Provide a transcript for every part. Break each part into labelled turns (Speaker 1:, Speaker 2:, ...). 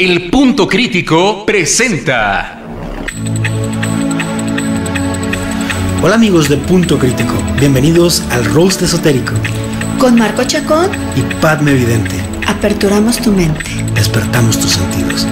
Speaker 1: El punto crítico presenta.
Speaker 2: Hola amigos de Punto Crítico, bienvenidos al Roast Esotérico
Speaker 3: Con Marco Chacón,
Speaker 2: y Padme Evidente.
Speaker 3: aperturamos tu mente.
Speaker 2: Despertamos tus sentidos.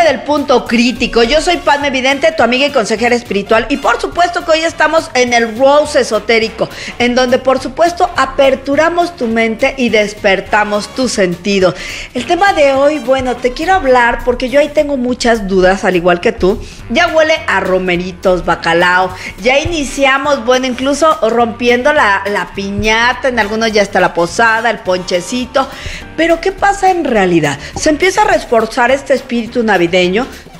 Speaker 3: Del punto crítico. Yo soy Padme Evidente, tu amiga y consejera espiritual. Y por supuesto que hoy estamos en el Rose Esotérico, en donde por supuesto aperturamos tu mente y despertamos tu sentido. El tema de hoy, bueno, te quiero hablar porque yo ahí tengo muchas dudas, al igual que tú. Ya huele a romeritos, bacalao. Ya iniciamos, bueno, incluso rompiendo la, la piñata. En algunos ya está la posada, el ponchecito. Pero ¿qué pasa en realidad? Se empieza a reforzar este espíritu navideño.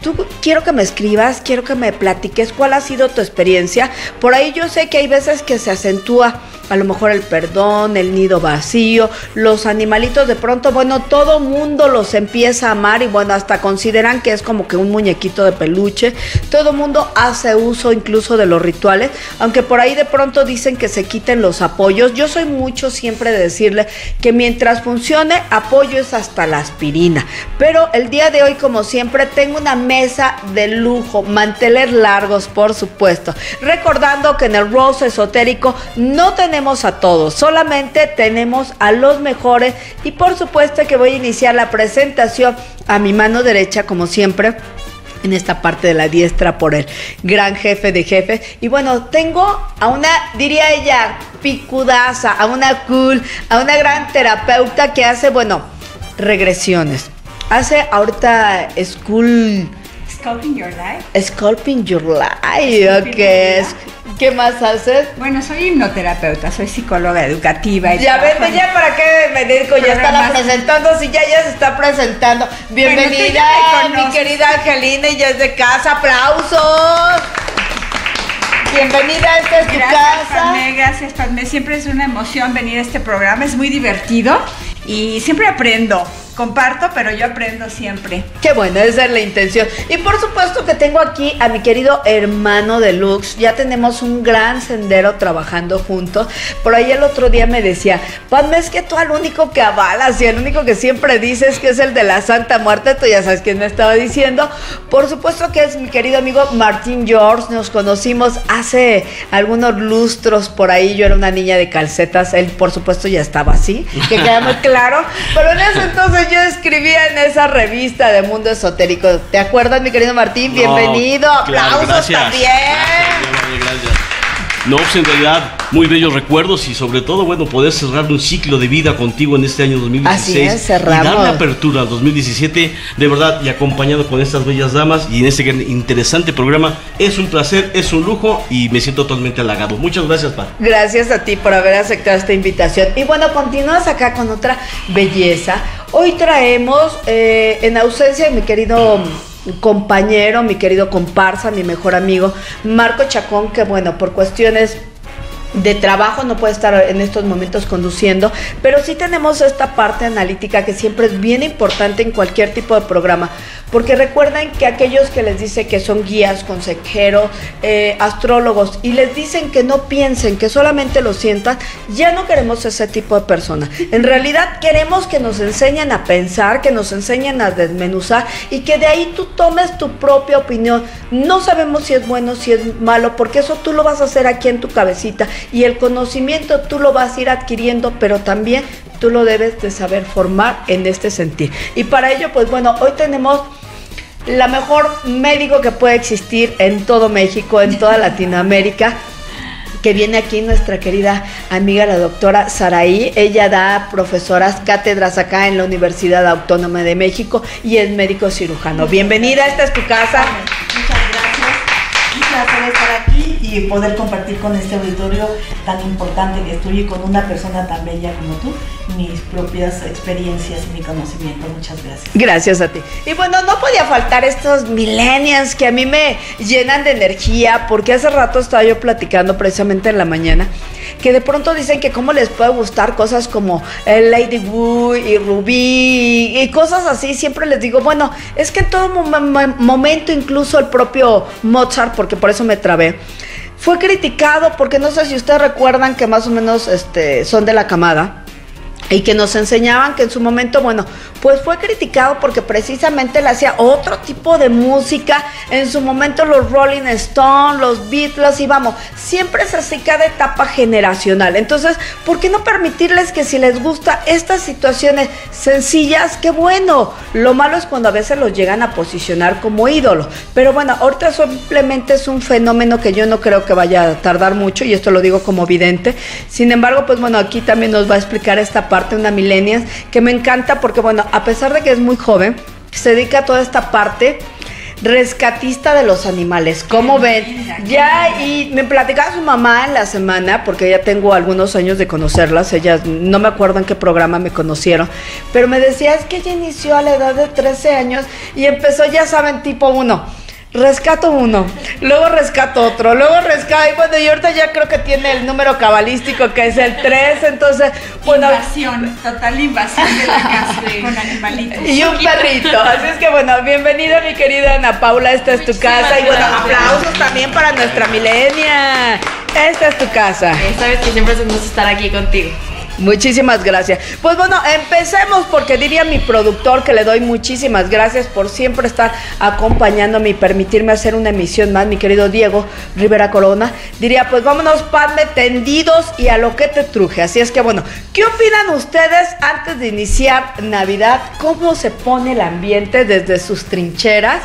Speaker 3: Tú quiero que me escribas, quiero que me platiques cuál ha sido tu experiencia. Por ahí yo sé que hay veces que se acentúa a lo mejor el perdón, el nido vacío, los animalitos de pronto, bueno, todo mundo los empieza a amar y bueno, hasta consideran que es como que un muñequito de peluche. Todo mundo hace uso incluso de los rituales, aunque por ahí de pronto dicen que se quiten los apoyos. Yo soy mucho siempre de decirle que mientras funcione, apoyo es hasta la aspirina. Pero el día de hoy, como siempre, tengo una mesa de lujo, mantener largos, por supuesto. Recordando que en el Rose Esotérico no tenemos a todos, solamente tenemos a los mejores y por supuesto que voy a iniciar la presentación a mi mano derecha, como siempre en esta parte de la diestra por el gran jefe de jefes. Y bueno, tengo a una, diría ella, picudaza, a una cool, a una gran terapeuta que hace, bueno, regresiones. Hace ahorita school...
Speaker 4: Sculpting Your Life.
Speaker 3: Sculpting Your Life, ok. ¿Qué más haces?
Speaker 4: Bueno, soy hipnoterapeuta, soy psicóloga educativa. y
Speaker 3: Ya
Speaker 4: en-
Speaker 3: ya para qué me dedico, ya está la presentando, si ya ya se está presentando. Bienvenida,
Speaker 4: me
Speaker 3: mi querida Angelina, y ya es de casa, aplausos. Bienvenida, esta es tu
Speaker 4: Gracias,
Speaker 3: casa.
Speaker 4: Padme, gracias, Padme. Siempre es una emoción venir a este programa, es muy divertido y siempre aprendo. Comparto, pero yo aprendo siempre.
Speaker 3: Qué bueno, esa es la intención. Y por supuesto que tengo aquí a mi querido hermano de Lux. Ya tenemos un gran sendero trabajando juntos. Por ahí el otro día me decía, Padme, es que tú al único que avalas y el único que siempre dices que es el de la Santa Muerte, tú ya sabes quién me estaba diciendo. Por supuesto que es mi querido amigo Martín George. Nos conocimos hace algunos lustros por ahí. Yo era una niña de calcetas. Él, por supuesto, ya estaba así, que queda muy claro. Pero en ese entonces yo escribía en esa revista de Mundo Esotérico. ¿Te acuerdas, mi querido Martín?
Speaker 5: No,
Speaker 3: Bienvenido.
Speaker 5: claro,
Speaker 3: Aplausos
Speaker 5: gracias.
Speaker 3: también.
Speaker 5: Gracias. No, pues en realidad, muy bellos recuerdos y sobre todo, bueno, poder cerrar un ciclo de vida contigo en este año 2016.
Speaker 3: Así es, cerramos.
Speaker 5: Y darle apertura al 2017, de verdad, y acompañado con estas bellas damas y en este interesante programa. Es un placer, es un lujo y me siento totalmente halagado. Muchas gracias, Pat.
Speaker 3: Gracias a ti por haber aceptado esta invitación. Y bueno, continúas acá con otra belleza. Hoy traemos, eh, en ausencia de mi querido compañero, mi querido comparsa, mi mejor amigo, Marco Chacón, que bueno, por cuestiones de trabajo no puede estar en estos momentos conduciendo, pero sí tenemos esta parte analítica que siempre es bien importante en cualquier tipo de programa, porque recuerden que aquellos que les dicen que son guías, consejeros, eh, astrólogos y les dicen que no piensen, que solamente lo sientan, ya no queremos ese tipo de personas. En realidad queremos que nos enseñen a pensar, que nos enseñen a desmenuzar y que de ahí tú tomes tu propia opinión. No sabemos si es bueno, si es malo, porque eso tú lo vas a hacer aquí en tu cabecita y el conocimiento tú lo vas a ir adquiriendo, pero también tú lo debes de saber formar en este sentido. Y para ello, pues bueno, hoy tenemos la mejor médico que puede existir en todo México, en toda Latinoamérica que viene aquí nuestra querida amiga la doctora Saraí. Ella da profesoras, cátedras acá en la Universidad Autónoma de México y es médico cirujano. Bienvenida, esta es tu casa.
Speaker 6: Muchas gracias. Un placer y poder compartir con este auditorio tan importante que estoy y con una persona tan bella como tú mis propias experiencias y mi conocimiento. Muchas gracias.
Speaker 3: Gracias a ti. Y bueno, no podía faltar estos millennials que a mí me llenan de energía, porque hace rato estaba yo platicando precisamente en la mañana, que de pronto dicen que cómo les puede gustar cosas como el Lady Wu y Rubí y cosas así. Siempre les digo, bueno, es que en todo momento, incluso el propio Mozart, porque por eso me trabé, fue criticado porque no sé si ustedes recuerdan que más o menos este, son de la camada y que nos enseñaban que en su momento, bueno, pues fue criticado porque precisamente le hacía otro tipo de música. En su momento los Rolling Stones, los Beatles y vamos, siempre es así cada etapa generacional. Entonces, ¿por qué no permitirles que si les gusta estas situaciones sencillas, qué bueno? Lo malo es cuando a veces los llegan a posicionar como ídolo. Pero bueno, ahorita simplemente es un fenómeno que yo no creo que vaya a tardar mucho y esto lo digo como vidente. Sin embargo, pues bueno, aquí también nos va a explicar esta parte una millennials, que me encanta porque, bueno, a pesar de que es muy joven, se dedica a toda esta parte rescatista de los animales. ¿Cómo ven? Ya, y me platicaba su mamá en la semana, porque ya tengo algunos años de conocerlas, ellas no me acuerdo en qué programa me conocieron, pero me decía, es que ella inició a la edad de 13 años y empezó, ya saben, tipo uno rescato uno, luego rescato otro, luego rescato, y bueno, y ahorita ya creo que tiene el número cabalístico que es el 3, entonces, bueno.
Speaker 4: Invasión, total invasión de la casa con animalitos.
Speaker 3: Y un perrito, así es que bueno, bienvenida mi querida Ana Paula, esta es tu casa, y bueno, aplausos también para nuestra milenia, esta es tu casa.
Speaker 7: Sabes que siempre es un gusto estar aquí contigo.
Speaker 3: Muchísimas gracias. Pues bueno, empecemos porque diría mi productor que le doy muchísimas gracias por siempre estar acompañándome y permitirme hacer una emisión más, mi querido Diego Rivera Corona. Diría, pues vámonos, padme tendidos y a lo que te truje. Así es que bueno, ¿qué opinan ustedes antes de iniciar Navidad? ¿Cómo se pone el ambiente desde sus trincheras?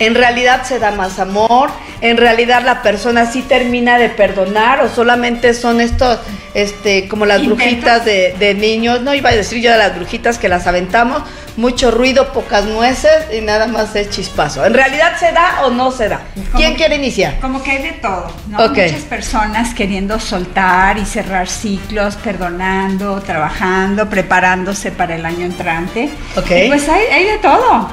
Speaker 3: En realidad se da más amor, en realidad la persona sí termina de perdonar o solamente son estos, este, como las brujitas de, niños, no iba a decir yo de las brujitas que las aventamos, mucho ruido, pocas nueces y nada más es chispazo. ¿En realidad se da o no se da? ¿Quién quiere iniciar?
Speaker 4: Como que hay de todo, ¿no? Muchas personas queriendo soltar y cerrar ciclos, perdonando, trabajando, preparándose para el año entrante.
Speaker 3: Ok.
Speaker 4: pues hay, hay de todo.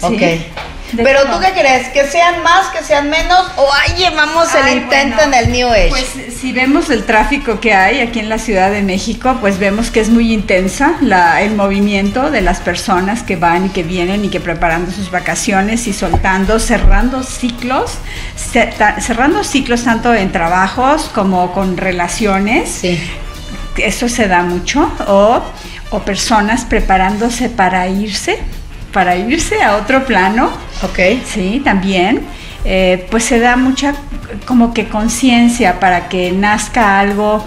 Speaker 4: ¿sí?
Speaker 3: Ok. Pero tú qué crees, que sean más, que sean menos, o ahí llevamos el intento en el New Age.
Speaker 4: Pues si vemos el tráfico que hay aquí en la Ciudad de México, pues vemos que es muy intensa la, el movimiento de las personas que van y que vienen y que preparando sus vacaciones y soltando, cerrando ciclos, cerrando ciclos tanto en trabajos como con relaciones.
Speaker 3: Sí.
Speaker 4: Eso se da mucho. O, o personas preparándose para irse para irse a otro plano.
Speaker 3: Ok.
Speaker 4: Sí, también. Eh, pues se da mucha como que conciencia para que nazca algo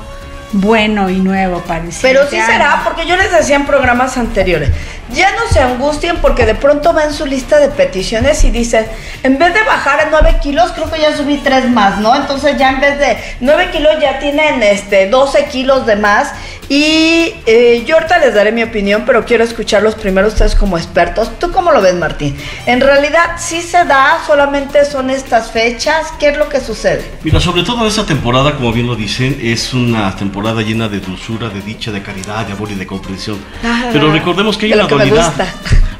Speaker 4: bueno y nuevo para el
Speaker 3: Pero sí será, porque yo les decía en programas anteriores, ya no se angustien porque de pronto ven su lista de peticiones y dicen, en vez de bajar a 9 kilos, creo que ya subí 3 más, ¿no? Entonces ya en vez de 9 kilos ya tienen este 12 kilos de más. Y eh, yo ahorita les daré mi opinión, pero quiero escucharlos primero ustedes como expertos. ¿Tú cómo lo ves, Martín? En realidad sí se da, solamente son estas fechas. ¿Qué es lo que sucede?
Speaker 5: Mira, sobre todo esta temporada, como bien lo dicen, es una temporada llena de dulzura, de dicha, de caridad, de amor y de comprensión. Ah, pero recordemos que hay una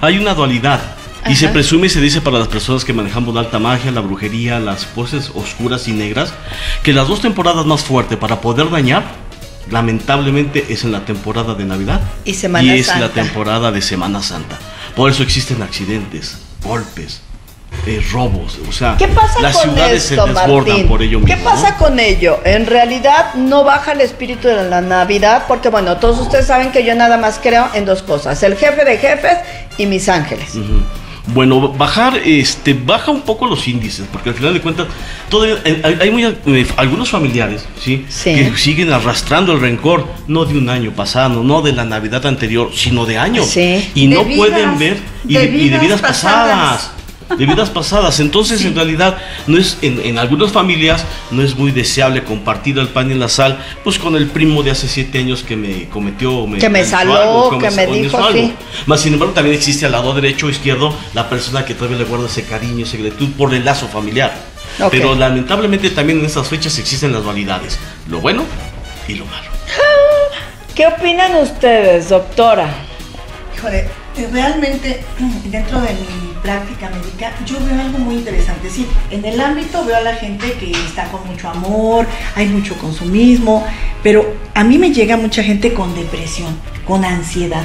Speaker 5: hay una dualidad. Y se presume y se dice para las personas que manejamos la alta magia, la brujería, las poses oscuras y negras, que las dos temporadas más fuertes para poder dañar, lamentablemente, es en la temporada de Navidad.
Speaker 3: Y, Semana
Speaker 5: y es la temporada de Semana Santa. Por eso existen accidentes, golpes, eh, robos. O sea,
Speaker 3: ¿Qué pasa las ciudades se desbordan por ello mismo. ¿Qué pasa con ello? En realidad no baja el espíritu de la Navidad porque, bueno, todos ustedes saben que yo nada más creo en dos cosas: el jefe de jefes y mis ángeles.
Speaker 5: Bueno, bajar, este, baja un poco los índices, porque al final de cuentas, eh, hay, muy, eh, algunos familiares, ¿sí? Que siguen arrastrando el rencor, no de un año pasado, no de la Navidad anterior, sino de años. Y no pueden ver, y de, vidas pasadas de vidas pasadas. Entonces, en realidad, no es en, algunas familias no es muy deseable compartir el pan y la sal, pues con el primo de hace siete años que me cometió,
Speaker 3: que me saló, que, me, dijo algo.
Speaker 5: Más sin embargo, también existe al lado derecho o izquierdo la persona que todavía le guarda ese cariño, esa gratitud por el lazo familiar. Pero lamentablemente también en esas fechas existen las dualidades, lo bueno y lo malo.
Speaker 3: ¿Qué opinan ustedes, doctora?
Speaker 6: Híjole, eh, realmente dentro de mi práctica médica yo veo algo muy interesante. Sí, en el ámbito veo a la gente que está con mucho amor, hay mucho consumismo, pero a mí me llega mucha gente con depresión, con ansiedad.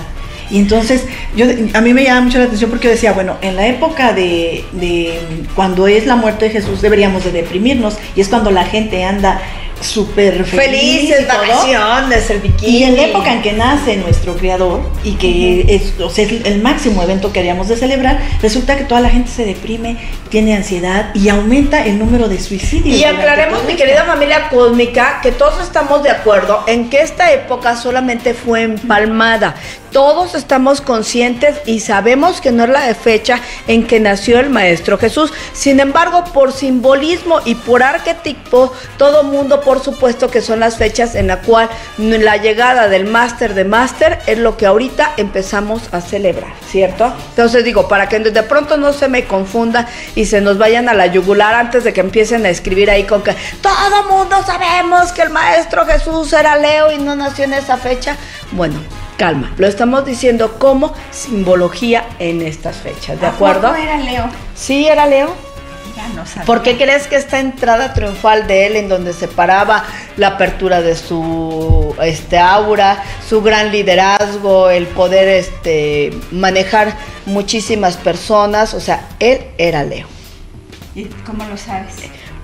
Speaker 6: Y entonces, yo, a mí me llama mucho la atención porque decía, bueno, en la época de, de cuando es la muerte de Jesús deberíamos de deprimirnos y es cuando la gente anda súper feliz
Speaker 3: felices, vacaciones, el bikini.
Speaker 6: Y en la época en que nace nuestro creador y que es, o sea, es el máximo evento que haríamos de celebrar, resulta que toda la gente se deprime, tiene ansiedad y aumenta el número de suicidios.
Speaker 3: Y aclaremos, mi querida familia cósmica, que todos estamos de acuerdo en que esta época solamente fue empalmada. Todos estamos conscientes y sabemos que no es la fecha en que nació el Maestro Jesús. Sin embargo, por simbolismo y por arquetipo, todo mundo, por supuesto, que son las fechas en la cual la llegada del máster de máster es lo que ahorita empezamos a celebrar, ¿cierto? Entonces digo, para que de pronto no se me confunda y se nos vayan a la yugular antes de que empiecen a escribir ahí con que todo mundo sabemos que el Maestro Jesús era Leo y no nació en esa fecha. Bueno, calma, lo estamos diciendo como simbología en estas fechas, ¿de acuerdo?
Speaker 4: ¿A era Leo?
Speaker 3: Sí, era Leo.
Speaker 4: Ya no sabía.
Speaker 3: ¿Por qué crees que esta entrada triunfal de él, en donde se paraba la apertura de su este, aura, su gran liderazgo, el poder este, manejar muchísimas personas? O sea, él era Leo.
Speaker 4: ¿Y cómo lo sabes?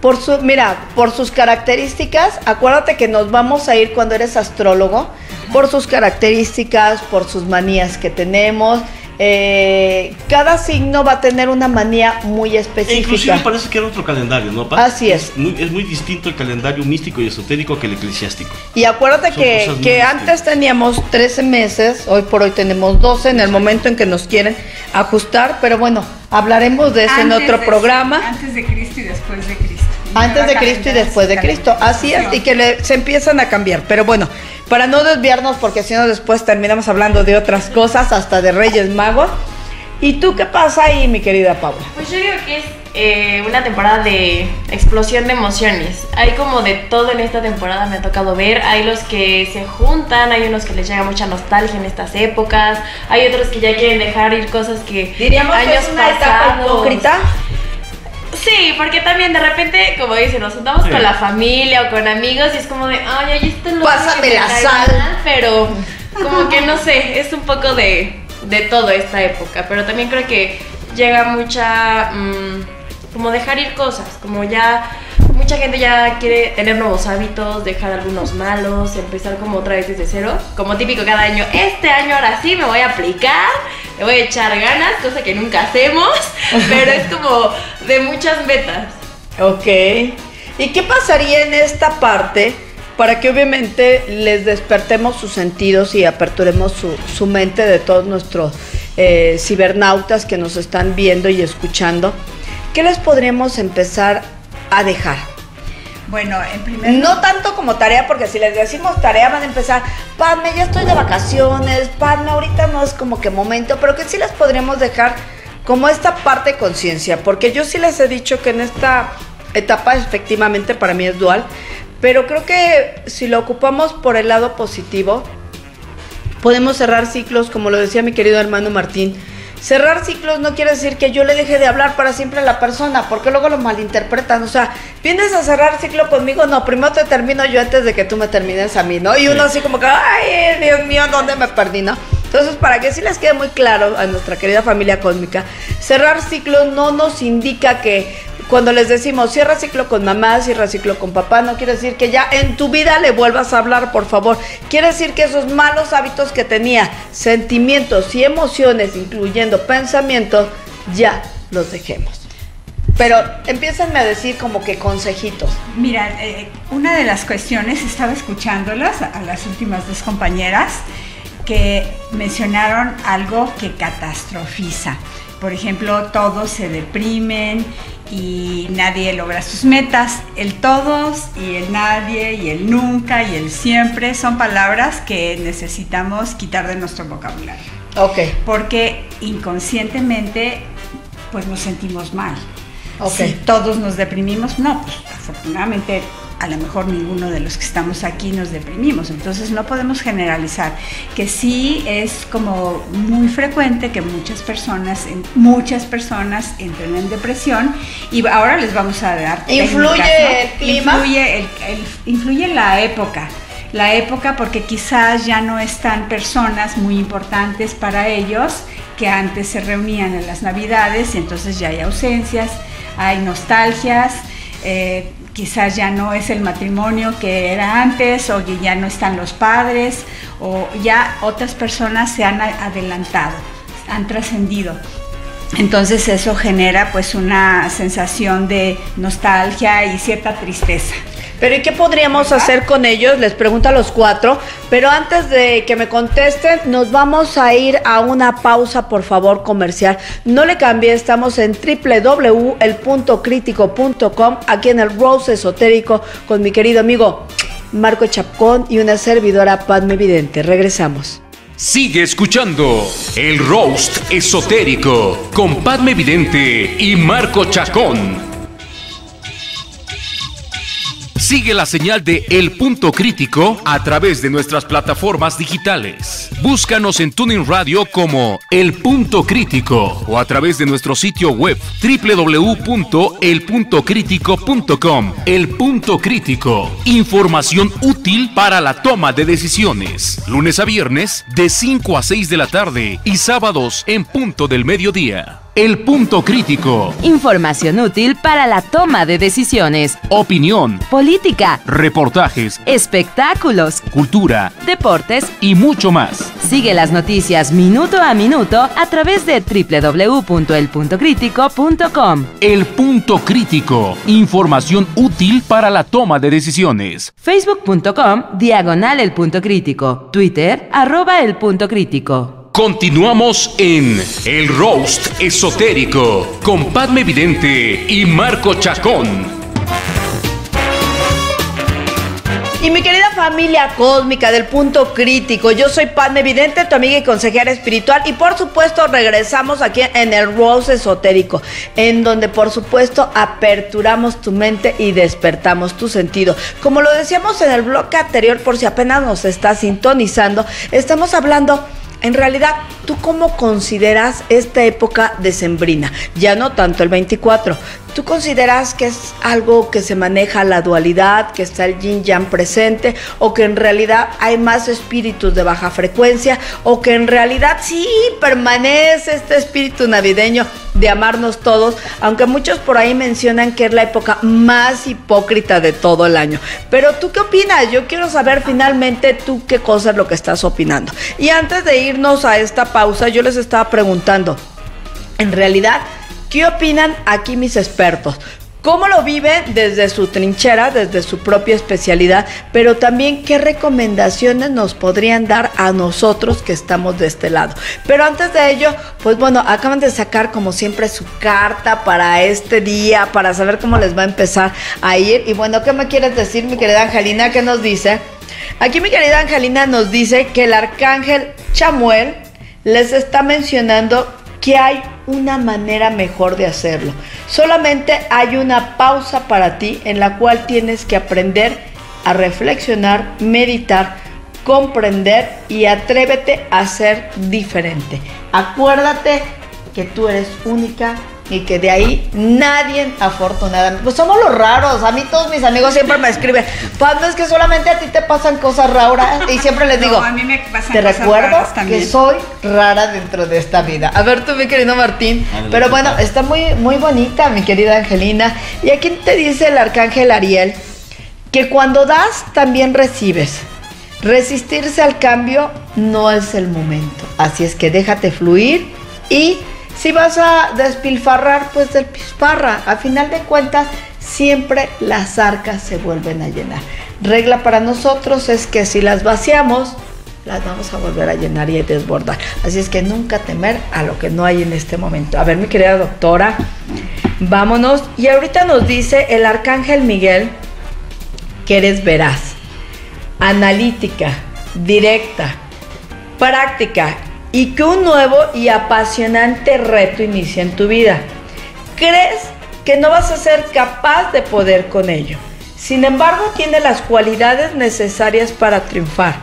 Speaker 3: Por su, mira, por sus características, acuérdate que nos vamos a ir cuando eres astrólogo, por sus características, por sus manías que tenemos. Eh, cada signo va a tener una manía muy
Speaker 5: E inclusive
Speaker 3: específica.
Speaker 5: parece que era otro calendario, ¿no? Pa?
Speaker 3: Así es.
Speaker 5: muy, es muy distinto el calendario místico y esotérico que el eclesiástico.
Speaker 3: Y acuérdate
Speaker 5: Son
Speaker 3: que, antes teníamos 13 meses, hoy por hoy tenemos 12 en el momento en que nos quieren ajustar, pero bueno, hablaremos de eso en otro
Speaker 4: de-
Speaker 3: programa.
Speaker 4: Antes de Cristo y después de Cristo. Y
Speaker 3: Antes de Cristo y después de Cristo. Así es, y que le- se empiezan a cambiar. Pero bueno, para no desviarnos, porque si no después terminamos hablando de otras cosas, hasta de Reyes Magos. ¿Y tú qué pasa ahí, mi querida Paula?
Speaker 7: Pues yo digo que es eh, una temporada de explosión de emociones. Hay como de todo en esta temporada, me ha tocado ver. Hay los que se juntan, hay unos que les llega mucha nostalgia en estas épocas, hay otros que ya quieren dejar ir cosas que
Speaker 3: Diríamos que
Speaker 7: años
Speaker 3: es una etapa
Speaker 7: pasados.
Speaker 3: hipócrita.
Speaker 7: Sí, porque también de repente, como dicen, nos juntamos
Speaker 5: Sí.
Speaker 7: con la familia o con amigos y es como de, ay, ahí está lo
Speaker 3: Pásame la sal.
Speaker 7: mal", pero como que no sé, es un poco de, de todo esta época, pero también creo que llega mucha, mm, como dejar ir cosas, como ya, mucha gente ya quiere tener nuevos hábitos, dejar algunos malos, empezar como otra vez desde cero, como típico cada año, este año ahora sí me voy a aplicar, le voy a echar ganas, cosa que nunca hacemos, pero es como de muchas metas.
Speaker 3: Ok. ¿Y qué pasaría en esta parte para que obviamente les despertemos sus sentidos y aperturemos su, su mente de todos nuestros eh, cibernautas que nos están viendo y escuchando? ¿Qué les podríamos empezar a dejar?
Speaker 4: Bueno, en primer
Speaker 3: No tanto como tarea, porque si les decimos tarea van a empezar, Padme, ya estoy de vacaciones, Padme, ahorita no es como que momento, pero que sí les podríamos dejar como esta parte de conciencia, porque yo sí les he dicho que en esta etapa efectivamente para mí es dual, pero creo que si lo ocupamos por el lado positivo, podemos cerrar ciclos, como lo decía mi querido hermano Martín. Cerrar ciclos no quiere decir que yo le deje de hablar para siempre a la persona, porque luego lo malinterpretan. O sea, vienes a cerrar ciclo conmigo, no, primero te termino yo antes de que tú me termines a mí, ¿no? Y uno así como que, ay, Dios mío, ¿dónde me perdí, no? Entonces, para que sí les quede muy claro a nuestra querida familia cósmica, cerrar ciclos no nos indica que cuando les decimos cierra ciclo con mamá, cierra ciclo con papá, no quiere decir que ya en tu vida le vuelvas a hablar, por favor. Quiere decir que esos malos hábitos que tenía, sentimientos y emociones, incluyendo pensamientos, ya los dejemos. Pero empiezan a decir como que consejitos.
Speaker 4: Mira, eh, una de las cuestiones, estaba escuchándolas a las últimas dos compañeras que mencionaron algo que catastrofiza. Por ejemplo, todos se deprimen y nadie logra sus metas. El todos y el nadie y el nunca y el siempre son palabras que necesitamos quitar de nuestro vocabulario.
Speaker 3: Ok.
Speaker 4: Porque inconscientemente pues nos sentimos mal. Si todos nos deprimimos, no, pues afortunadamente a lo mejor ninguno de los que estamos aquí nos deprimimos. Entonces no podemos generalizar, que sí es como muy frecuente que muchas personas, muchas personas entren en depresión y ahora les vamos a dar...
Speaker 3: ¿Influye el clima?
Speaker 4: Influye, influye la época la época porque quizás ya no están personas muy importantes para ellos que antes se reunían en las navidades y entonces ya hay ausencias, hay nostalgias, eh, quizás ya no es el matrimonio que era antes o ya no están los padres o ya otras personas se han adelantado, han trascendido. Entonces eso genera pues una sensación de nostalgia y cierta tristeza.
Speaker 3: Pero ¿y qué podríamos hacer con ellos? Les pregunto a los cuatro. Pero antes de que me contesten, nos vamos a ir a una pausa, por favor, comercial. No le cambie, estamos en www.elpuntocritico.com, aquí en el Rose Esotérico, con mi querido amigo Marco Chapcón y una servidora Padme Vidente. Regresamos.
Speaker 1: Sigue escuchando el Roast Esotérico con Padme Vidente y Marco Chacón. Sigue la señal de El Punto Crítico a través de nuestras plataformas digitales. Búscanos en Tuning Radio como El Punto Crítico o a través de nuestro sitio web www.elpuntocrítico.com. El Punto Crítico. Información útil para la toma de decisiones. Lunes a viernes de 5 a 6 de la tarde y sábados en punto del mediodía. El punto crítico.
Speaker 8: Información útil para la toma de decisiones.
Speaker 1: Opinión.
Speaker 8: Política.
Speaker 1: Reportajes.
Speaker 8: Espectáculos.
Speaker 1: Cultura.
Speaker 8: Deportes.
Speaker 1: Y mucho más.
Speaker 8: Sigue las noticias minuto a minuto a través de www.elpuntocrítico.com.
Speaker 1: El punto crítico. Información útil para la toma de decisiones.
Speaker 8: Facebook.com Diagonal El Punto Crítico. Twitter arroba El Punto Crítico.
Speaker 1: Continuamos en El Roast Esotérico con Padme Vidente y Marco Chacón.
Speaker 3: Y mi querida familia cósmica del punto crítico, yo soy Padme Vidente, tu amiga y consejera espiritual. Y por supuesto, regresamos aquí en el Rose Esotérico, en donde por supuesto aperturamos tu mente y despertamos tu sentido. Como lo decíamos en el bloque anterior, por si apenas nos está sintonizando, estamos hablando en realidad, ¿tú cómo consideras esta época decembrina? Ya no tanto el 24. ¿Tú consideras que es algo que se maneja la dualidad, que está el yin yang presente, o que en realidad hay más espíritus de baja frecuencia, o que en realidad sí permanece este espíritu navideño de amarnos todos, aunque muchos por ahí mencionan que es la época más hipócrita de todo el año. Pero tú qué opinas? Yo quiero saber finalmente tú qué cosa es lo que estás opinando. Y antes de irnos a esta pausa, yo les estaba preguntando, en realidad, ¿Qué opinan aquí mis expertos? Cómo lo viven desde su trinchera, desde su propia especialidad, pero también qué recomendaciones nos podrían dar a nosotros que estamos de este lado. Pero antes de ello, pues bueno, acaban de sacar como siempre su carta para este día, para saber cómo les va a empezar a ir. Y bueno, ¿qué me quieres decir, mi querida Angelina? ¿Qué nos dice? Aquí mi querida Angelina nos dice que el arcángel Chamuel les está mencionando que hay una manera mejor de hacerlo. Solamente hay una pausa para ti en la cual tienes que aprender a reflexionar, meditar, comprender y atrévete a ser diferente. Acuérdate que tú eres única, y que de ahí nadie afortunadamente. Pues somos los raros. A mí todos mis amigos siempre me escriben, Pablo, es que solamente a ti te pasan cosas raras. Y siempre les digo,
Speaker 4: a mí me pasan
Speaker 3: te recuerdo que soy rara dentro de esta vida. A ver tú, mi querido Martín. Pero bueno, está muy, muy bonita, mi querida Angelina. Y aquí te dice el arcángel Ariel que cuando das, también recibes. Resistirse al cambio no es el momento. Así es que déjate fluir y si vas a despilfarrar, pues despilfarra. A final de cuentas, siempre las arcas se vuelven a llenar. Regla para nosotros es que si las vaciamos, las vamos a volver a llenar y a desbordar. Así es que nunca temer a lo que no hay en este momento. A ver, mi querida doctora, vámonos. Y ahorita nos dice el arcángel Miguel que eres veraz, analítica, directa, práctica y que un nuevo y apasionante reto inicia en tu vida. ¿Crees que no vas a ser capaz de poder con ello. Sin embargo, tiene las cualidades necesarias para triunfar.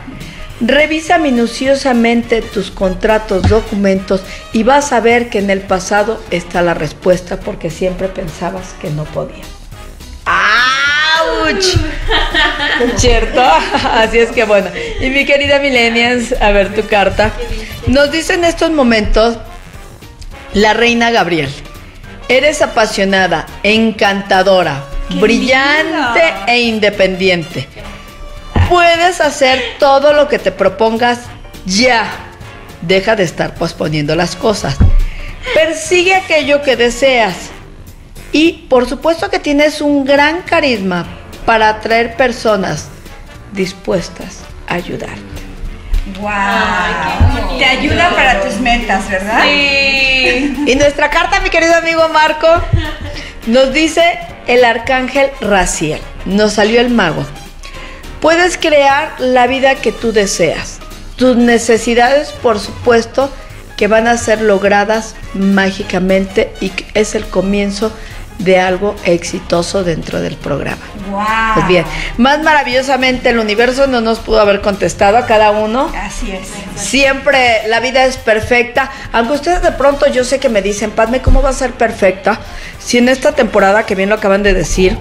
Speaker 3: Revisa minuciosamente tus contratos, documentos y vas a ver que en el pasado está la respuesta porque siempre pensabas que no podía. ¿Cierto? Así es que bueno. Y mi querida Millennials, a ver tu carta. Nos dice en estos momentos la reina Gabriel. Eres apasionada, encantadora, brillante e independiente. Puedes hacer todo lo que te propongas ya. Deja de estar posponiendo las cosas. Persigue aquello que deseas. Y por supuesto que tienes un gran carisma para atraer personas dispuestas a ayudarte.
Speaker 4: ¡Wow! Te ayuda para tus metas, ¿verdad?
Speaker 7: Sí.
Speaker 3: Y nuestra carta, mi querido amigo Marco, nos dice el arcángel Raciel. Nos salió el mago. Puedes crear la vida que tú deseas. Tus necesidades, por supuesto, que van a ser logradas mágicamente y es el comienzo de algo exitoso dentro del programa.
Speaker 4: ¡Wow!
Speaker 3: Pues bien, más maravillosamente el universo no nos pudo haber contestado a cada uno.
Speaker 4: Así es.
Speaker 3: Siempre la vida es perfecta, aunque ustedes de pronto yo sé que me dicen, Padme, ¿cómo va a ser perfecta? Si en esta temporada, que bien lo acaban de decir,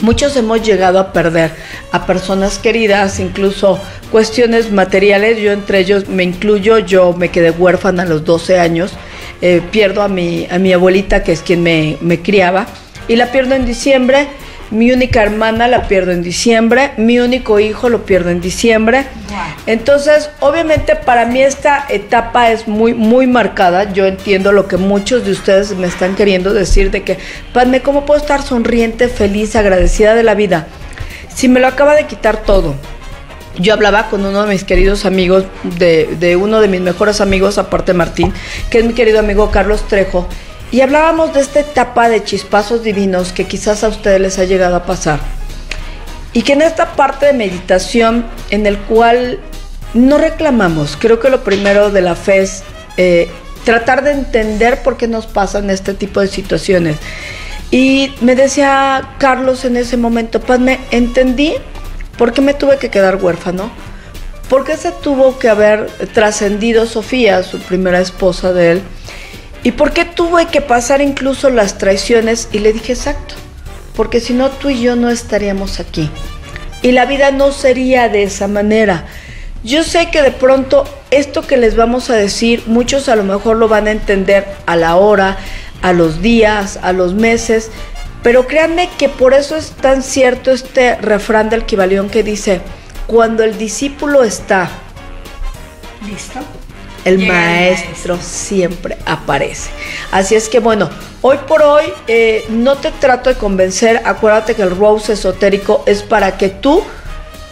Speaker 3: muchos hemos llegado a perder a personas queridas, incluso cuestiones materiales, yo entre ellos me incluyo, yo me quedé huérfana a los 12 años, eh, pierdo a mi, a mi abuelita, que es quien me, me criaba, y la pierdo en diciembre. Mi única hermana la pierdo en diciembre, mi único hijo lo pierdo en diciembre. Entonces, obviamente para mí esta etapa es muy, muy marcada. Yo entiendo lo que muchos de ustedes me están queriendo decir de que, Padme, ¿cómo puedo estar sonriente, feliz, agradecida de la vida? Si me lo acaba de quitar todo. Yo hablaba con uno de mis queridos amigos, de, uno de mis mejores amigos, aparte Martín, que es mi querido amigo Carlos Trejo, y hablábamos de esta etapa de chispazos divinos que quizás a ustedes les ha llegado a pasar. Y que en esta parte de meditación en el cual no reclamamos, creo que lo primero de la fe es eh, tratar de entender por qué nos pasan este tipo de situaciones. Y me decía Carlos en ese momento, Paz, me entendí por qué me tuve que quedar huérfano, por qué se tuvo que haber trascendido Sofía, su primera esposa de él, ¿Y por qué tuve que pasar incluso las traiciones? Y le dije, exacto, porque si no tú y yo no estaríamos aquí. Y la vida no sería de esa manera. Yo sé que de pronto esto que les vamos a decir, muchos a lo mejor lo van a entender a la hora, a los días, a los meses, pero créanme que por eso es tan cierto este refrán del Kibalión que dice, cuando el discípulo está
Speaker 4: listo,
Speaker 3: el maestro, siempre aparece. Así es que bueno, hoy por hoy eh, no te trato de convencer, acuérdate que el Rose esotérico es para que tú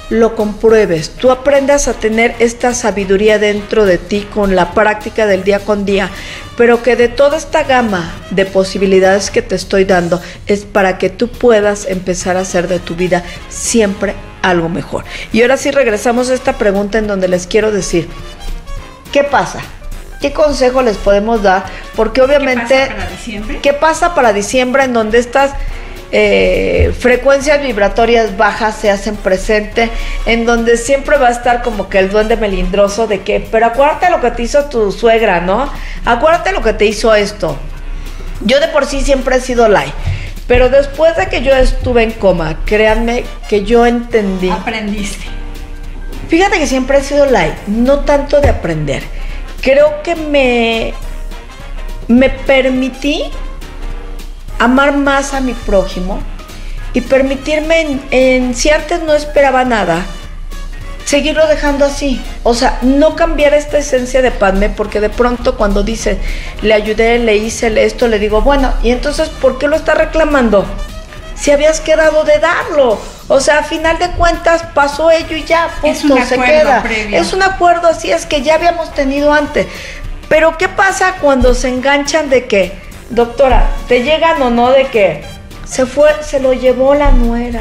Speaker 3: lo compruebes, tú aprendas a tener esta sabiduría dentro de ti con la práctica del día con día, pero que de toda esta gama de posibilidades que te estoy dando es para que tú puedas empezar a hacer de tu vida siempre algo mejor. Y ahora sí regresamos a esta pregunta en donde les quiero decir, ¿qué pasa? ¿Qué consejo les podemos dar? Porque obviamente...
Speaker 4: ¿Qué pasa para diciembre?
Speaker 3: ¿Qué pasa para diciembre en donde estas eh, frecuencias vibratorias bajas se hacen presente? En donde siempre va a estar como que el duende melindroso de que, pero acuérdate lo que te hizo tu suegra, ¿no? Acuérdate lo que te hizo esto. Yo de por sí siempre he sido light. Pero después de que yo estuve en coma, créanme que yo entendí.
Speaker 4: Aprendiste.
Speaker 3: Fíjate que siempre he sido light, no tanto de aprender. Creo que me, me permití amar más a mi prójimo y permitirme, en, en, si antes no esperaba nada, seguirlo dejando así. O sea, no cambiar esta esencia de Padme, porque de pronto cuando dice, le ayudé, le hice esto, le digo, bueno, ¿y entonces por qué lo está reclamando? Si habías quedado de darlo. O sea, a final de cuentas pasó ello y ya, punto, se queda.
Speaker 4: Previo.
Speaker 3: Es un acuerdo así, es que ya habíamos tenido antes. Pero ¿qué pasa cuando se enganchan de que, doctora, te llegan o no de que se fue, se lo llevó la nuera?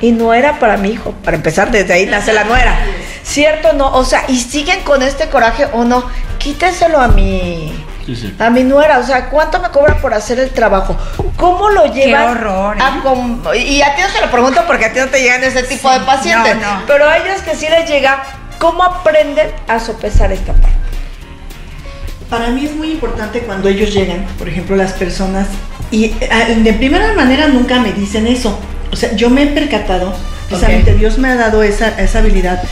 Speaker 3: Y no era para mi hijo. Para empezar, desde ahí nace la nuera. ¿Cierto o no? O sea, y siguen con este coraje o no. Quíteselo a mi a mi nuera, o sea, ¿cuánto me cobra por hacer el trabajo? ¿Cómo lo llevan?
Speaker 4: Qué horror.
Speaker 3: ¿eh? y a ti no te lo pregunto porque a ti no te llegan ese tipo de pacientes, pero a ellos que sí les llega, ¿cómo aprenden a sopesar esta parte?
Speaker 6: Para mí es muy importante cuando ellos llegan, por ejemplo, las personas, y eh, de primera manera nunca me dicen eso. O sea, yo me he percatado, precisamente Dios me ha dado esa, esa habilidad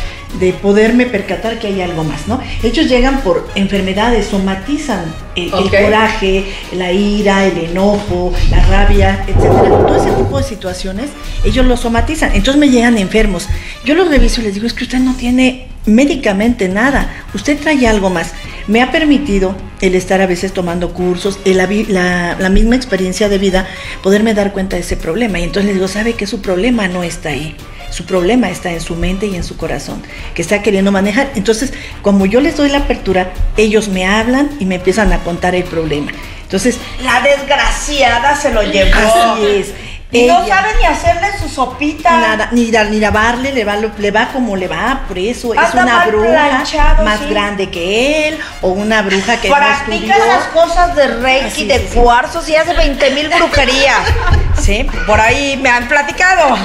Speaker 6: de poderme percatar que hay algo más, ¿no? Ellos llegan por enfermedades, somatizan el, coraje, la ira, el enojo, la rabia, etcétera. Todo ese tipo de situaciones, ellos lo somatizan. Entonces me llegan enfermos. Yo los reviso y les digo, es que usted no tiene médicamente nada, usted trae algo más. Me ha permitido el estar a veces tomando cursos, la, la misma experiencia de vida, poderme dar cuenta de ese problema. Y entonces les digo, ¿sabe que su problema no está ahí? Su problema está en su mente y en su corazón, que está queriendo manejar. Entonces, como yo les doy la apertura, ellos me hablan y me empiezan a contar el problema. Entonces,
Speaker 3: la desgraciada se lo llevó.
Speaker 6: Así es.
Speaker 3: Y no sabe ni hacerle su sopita.
Speaker 6: Nada, ni, ni lavarle, le va, le va como le va, por eso es una bruja más grande que él, o una bruja que
Speaker 3: Practica no las cosas de reiki, de cuarzos y hace 20 mil brujerías. sí, por ahí me han platicado.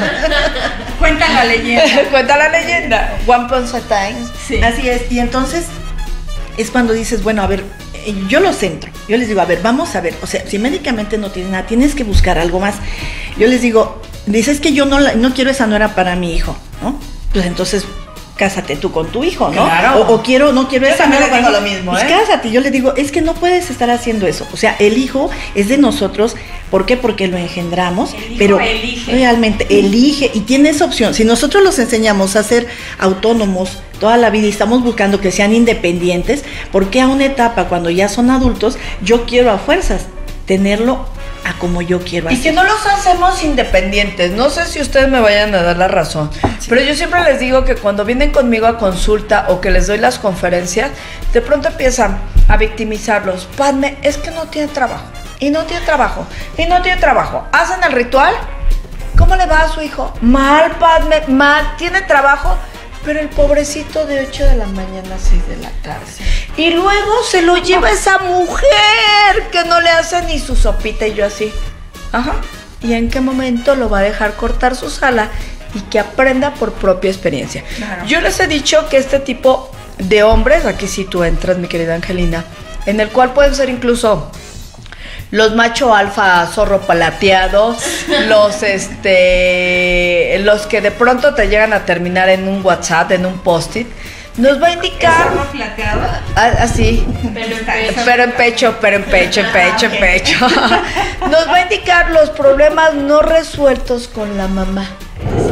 Speaker 4: Cuentan la leyenda.
Speaker 3: Cuenta la leyenda. One Punch
Speaker 6: Sí. Así es, y entonces es cuando dices, bueno, a ver, yo lo centro. Yo les digo, a ver, vamos a ver. O sea, si médicamente no tienes nada, tienes que buscar algo más. Yo les digo, dices que yo no, no quiero esa nuera para mi hijo, ¿no? Pues entonces cásate tú con tu hijo, ¿no?
Speaker 3: Claro.
Speaker 6: O, quiero, no quiero
Speaker 3: esa. Yo lo mismo,
Speaker 6: pues
Speaker 3: ¿eh?
Speaker 6: cásate. Yo le digo, es que no puedes estar haciendo eso. O sea, el hijo es de nosotros. ¿Por qué? Porque lo engendramos, pero realmente elige y tiene esa opción. Si nosotros los enseñamos a ser autónomos toda la vida y estamos buscando que sean independientes, ¿por qué a una etapa cuando ya son adultos yo quiero a fuerzas tenerlo a como yo quiero
Speaker 3: Y que no los hacemos independientes. No sé si ustedes me vayan a dar la razón, pero yo siempre les digo que cuando vienen conmigo a consulta o que les doy las conferencias, de pronto empiezan a victimizarlos. Padme, es que no tiene trabajo. Y no tiene trabajo. Y no tiene trabajo. Hacen el ritual. ¿Cómo le va a su hijo? Mal, Padme, mal. ¿Tiene trabajo? Pero el pobrecito de 8 de la mañana a 6 de la tarde. Y luego se lo lleva esa mujer que no le hace ni su sopita y yo así. Ajá. ¿Y en qué momento lo va a dejar cortar su sala y que aprenda por propia experiencia? Yo les he dicho que este tipo de hombres, aquí sí tú entras, mi querida Angelina, en el cual pueden ser incluso los macho alfa zorro palateados, los este los que de pronto te llegan a terminar en un WhatsApp, en un post-it, nos va a indicar
Speaker 4: zorro plateado.
Speaker 3: Así.
Speaker 7: Ah, pero en pecho.
Speaker 3: Pero en pecho, pero en pecho, en pecho, en pecho. Nos va a indicar los problemas no resueltos con la mamá.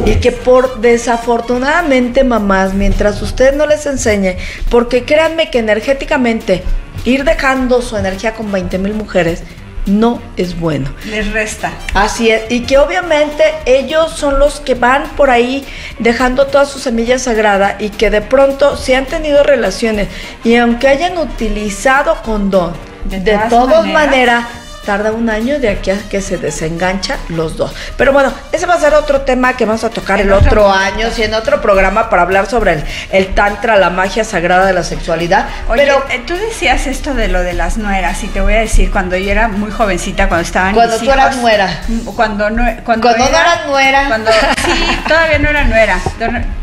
Speaker 3: Y que por desafortunadamente mamás, mientras usted no les enseñe, porque créanme que energéticamente ir dejando su energía con 20 mil mujeres no es bueno.
Speaker 4: Les resta.
Speaker 3: Así es, y que obviamente ellos son los que van por ahí dejando toda su semilla sagrada y que de pronto si han tenido relaciones y aunque hayan utilizado condón, de, todas maneras tarda un año de aquí a que se desengancha los dos. Pero bueno, ese va a ser otro tema que vamos a tocar el otro, año, y en otro programa para hablar sobre el, tantra, la magia sagrada de la sexualidad.
Speaker 4: Oye, Pero eh, tú decías esto de lo de las nueras y te voy a decir, cuando yo era muy jovencita, cuando estaban
Speaker 3: Cuando tú eras nuera.
Speaker 4: Mm, cuando no,
Speaker 3: cuando, no eras nuera.
Speaker 4: Cuando, sí, todavía no era nuera.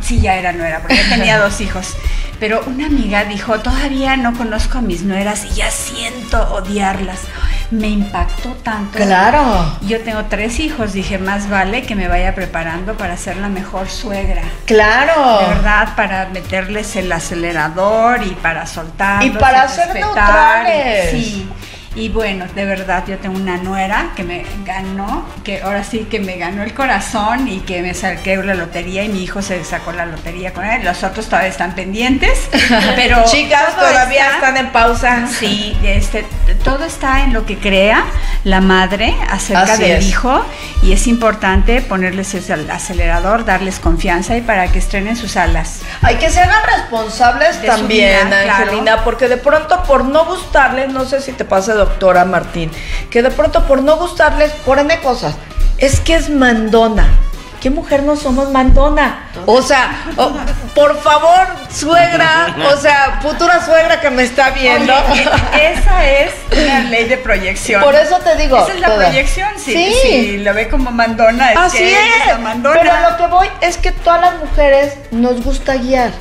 Speaker 4: Sí, ya era nuera, porque yo tenía dos hijos. Pero una amiga dijo, todavía no conozco a mis nueras y ya siento odiarlas me impactó tanto.
Speaker 3: Claro.
Speaker 4: Yo tengo tres hijos, dije, más vale que me vaya preparando para ser la mejor suegra.
Speaker 3: Claro.
Speaker 4: De verdad, para meterles el acelerador y para soltar.
Speaker 3: Y para ser neutrales.
Speaker 4: Sí. Y bueno, de verdad, yo tengo una nuera que me ganó, que ahora sí que me ganó el corazón y que me saqué la lotería y mi hijo se sacó la lotería con él. Los otros todavía están pendientes, pero...
Speaker 3: Chicas, todavía están en pausa.
Speaker 4: Sí, este, todo está en lo que crea la madre acerca del hijo y es importante ponerles el acelerador, darles confianza y para que estrenen sus alas.
Speaker 3: Hay que ser responsables también, Angelina, porque de pronto por no gustarles, no sé si te pasa de doctora Martín, que de pronto por no gustarles, por N cosas, es que es mandona. ¿qué mujer no somos mandona? O sea, por favor, suegra, o sea, futura suegra que me está viendo.
Speaker 4: esa es una ley de proyección.
Speaker 3: Por eso te digo.
Speaker 4: Esa es la proyección, sí. Sí. Si lo ve como mandona, es
Speaker 3: Así es. mandona. Pero lo que voy es que todas las mujeres nos gusta guiar.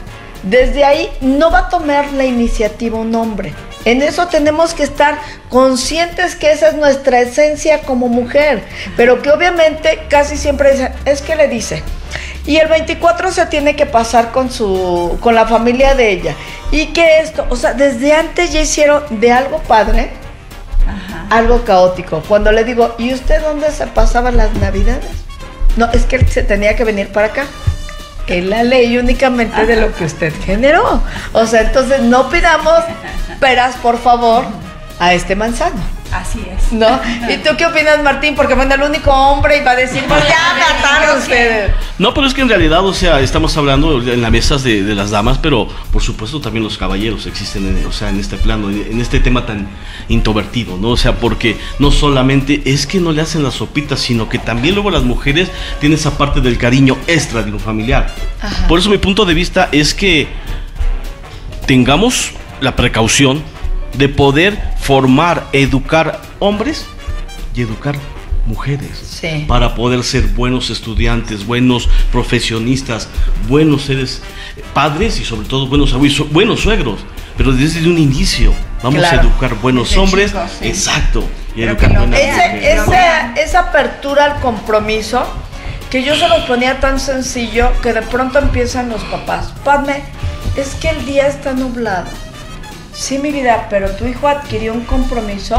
Speaker 3: Desde ahí no va a tomar la iniciativa un hombre. En eso tenemos que estar conscientes que esa es nuestra esencia como mujer, pero que obviamente casi siempre es, que le dice. Y el 24 se tiene que pasar con su con la familia de ella. Y que esto, o sea, desde antes ya hicieron de algo padre algo caótico. Cuando le digo, ¿y usted dónde se pasaban las navidades? No, es que él se tenía que venir para acá es la ley únicamente de lo que usted generó. O sea, entonces no pidamos peras, por favor, a este manzano.
Speaker 4: Así es.
Speaker 3: ¿No? ¿Y tú qué opinas, Martín? Porque manda el único hombre y va a decir, pues ya mataron ustedes.
Speaker 5: No, pero es que en realidad, o sea, estamos hablando en las mesas de, las damas, pero por supuesto también los caballeros existen, en, o sea, en este plano, en este tema tan introvertido, ¿no? O sea, porque no solamente es que no le hacen las sopitas, sino que también luego las mujeres tienen esa parte del cariño extra de un familiar. Por eso mi punto de vista es que tengamos la precaución de poder formar, educar hombres y educar mujeres para poder ser buenos estudiantes, buenos profesionistas, buenos seres padres y sobre todo buenos abuelos, buenos suegros. Pero desde un inicio vamos a educar buenos hombres, exacto, y educar buenas
Speaker 3: esa, esa apertura al compromiso que yo se lo ponía tan sencillo que de pronto empiezan los papás. Padme, es que el día está nublado. Sí, mi vida, pero tu hijo adquirió un compromiso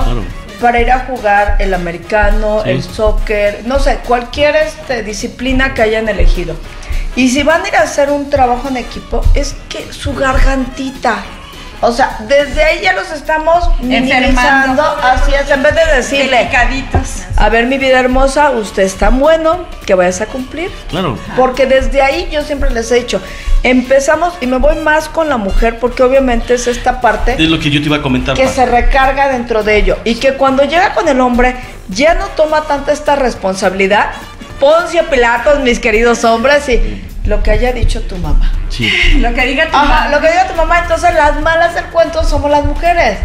Speaker 3: para ir a jugar el americano, el soccer, no sé, cualquier este, disciplina que hayan elegido. Y si van a ir a hacer un trabajo en equipo, es que su gargantita o sea, desde ahí ya los estamos minimizando, así es, en vez de decirle, a ver mi vida hermosa, usted está bueno, que vayas a cumplir.
Speaker 5: Claro.
Speaker 3: Porque desde ahí yo siempre les he dicho, empezamos y me voy más con la mujer porque obviamente es esta parte.
Speaker 5: Es lo que yo te iba a comentar.
Speaker 3: Que se recarga dentro de ello y que cuando llega con el hombre ya no toma tanta esta responsabilidad. Poncio Pilatos, mis queridos hombres, y lo que haya dicho tu mamá.
Speaker 5: Sí.
Speaker 3: Lo que diga tu mamá. Lo que diga tu mamá. Entonces las malas del cuento somos las mujeres.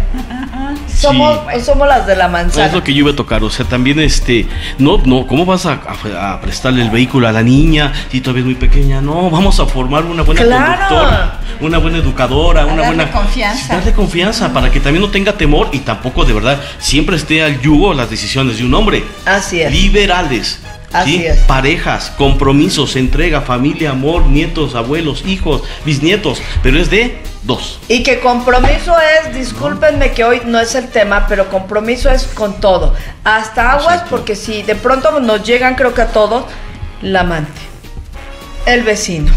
Speaker 3: Somos, somos las de la manzana.
Speaker 5: Es lo que yo iba a tocar. O sea, también este, no, no, ¿cómo vas a, prestarle el vehículo a la niña si todavía es muy pequeña? No, vamos a formar una buena conductora, una buena educadora, una buena
Speaker 4: confianza.
Speaker 5: Darle confianza para que también no tenga temor y tampoco de verdad siempre esté al yugo las decisiones de un hombre.
Speaker 3: Así es.
Speaker 5: Liberales.
Speaker 3: Así
Speaker 5: Parejas, compromisos, entrega, familia, amor, nietos, abuelos, hijos, bisnietos, pero es de dos.
Speaker 3: Y que compromiso es, discúlpenme que hoy no es el tema, pero compromiso es con todo. Hasta aguas, porque si de pronto nos llegan, creo que a todos, la amante, el vecino,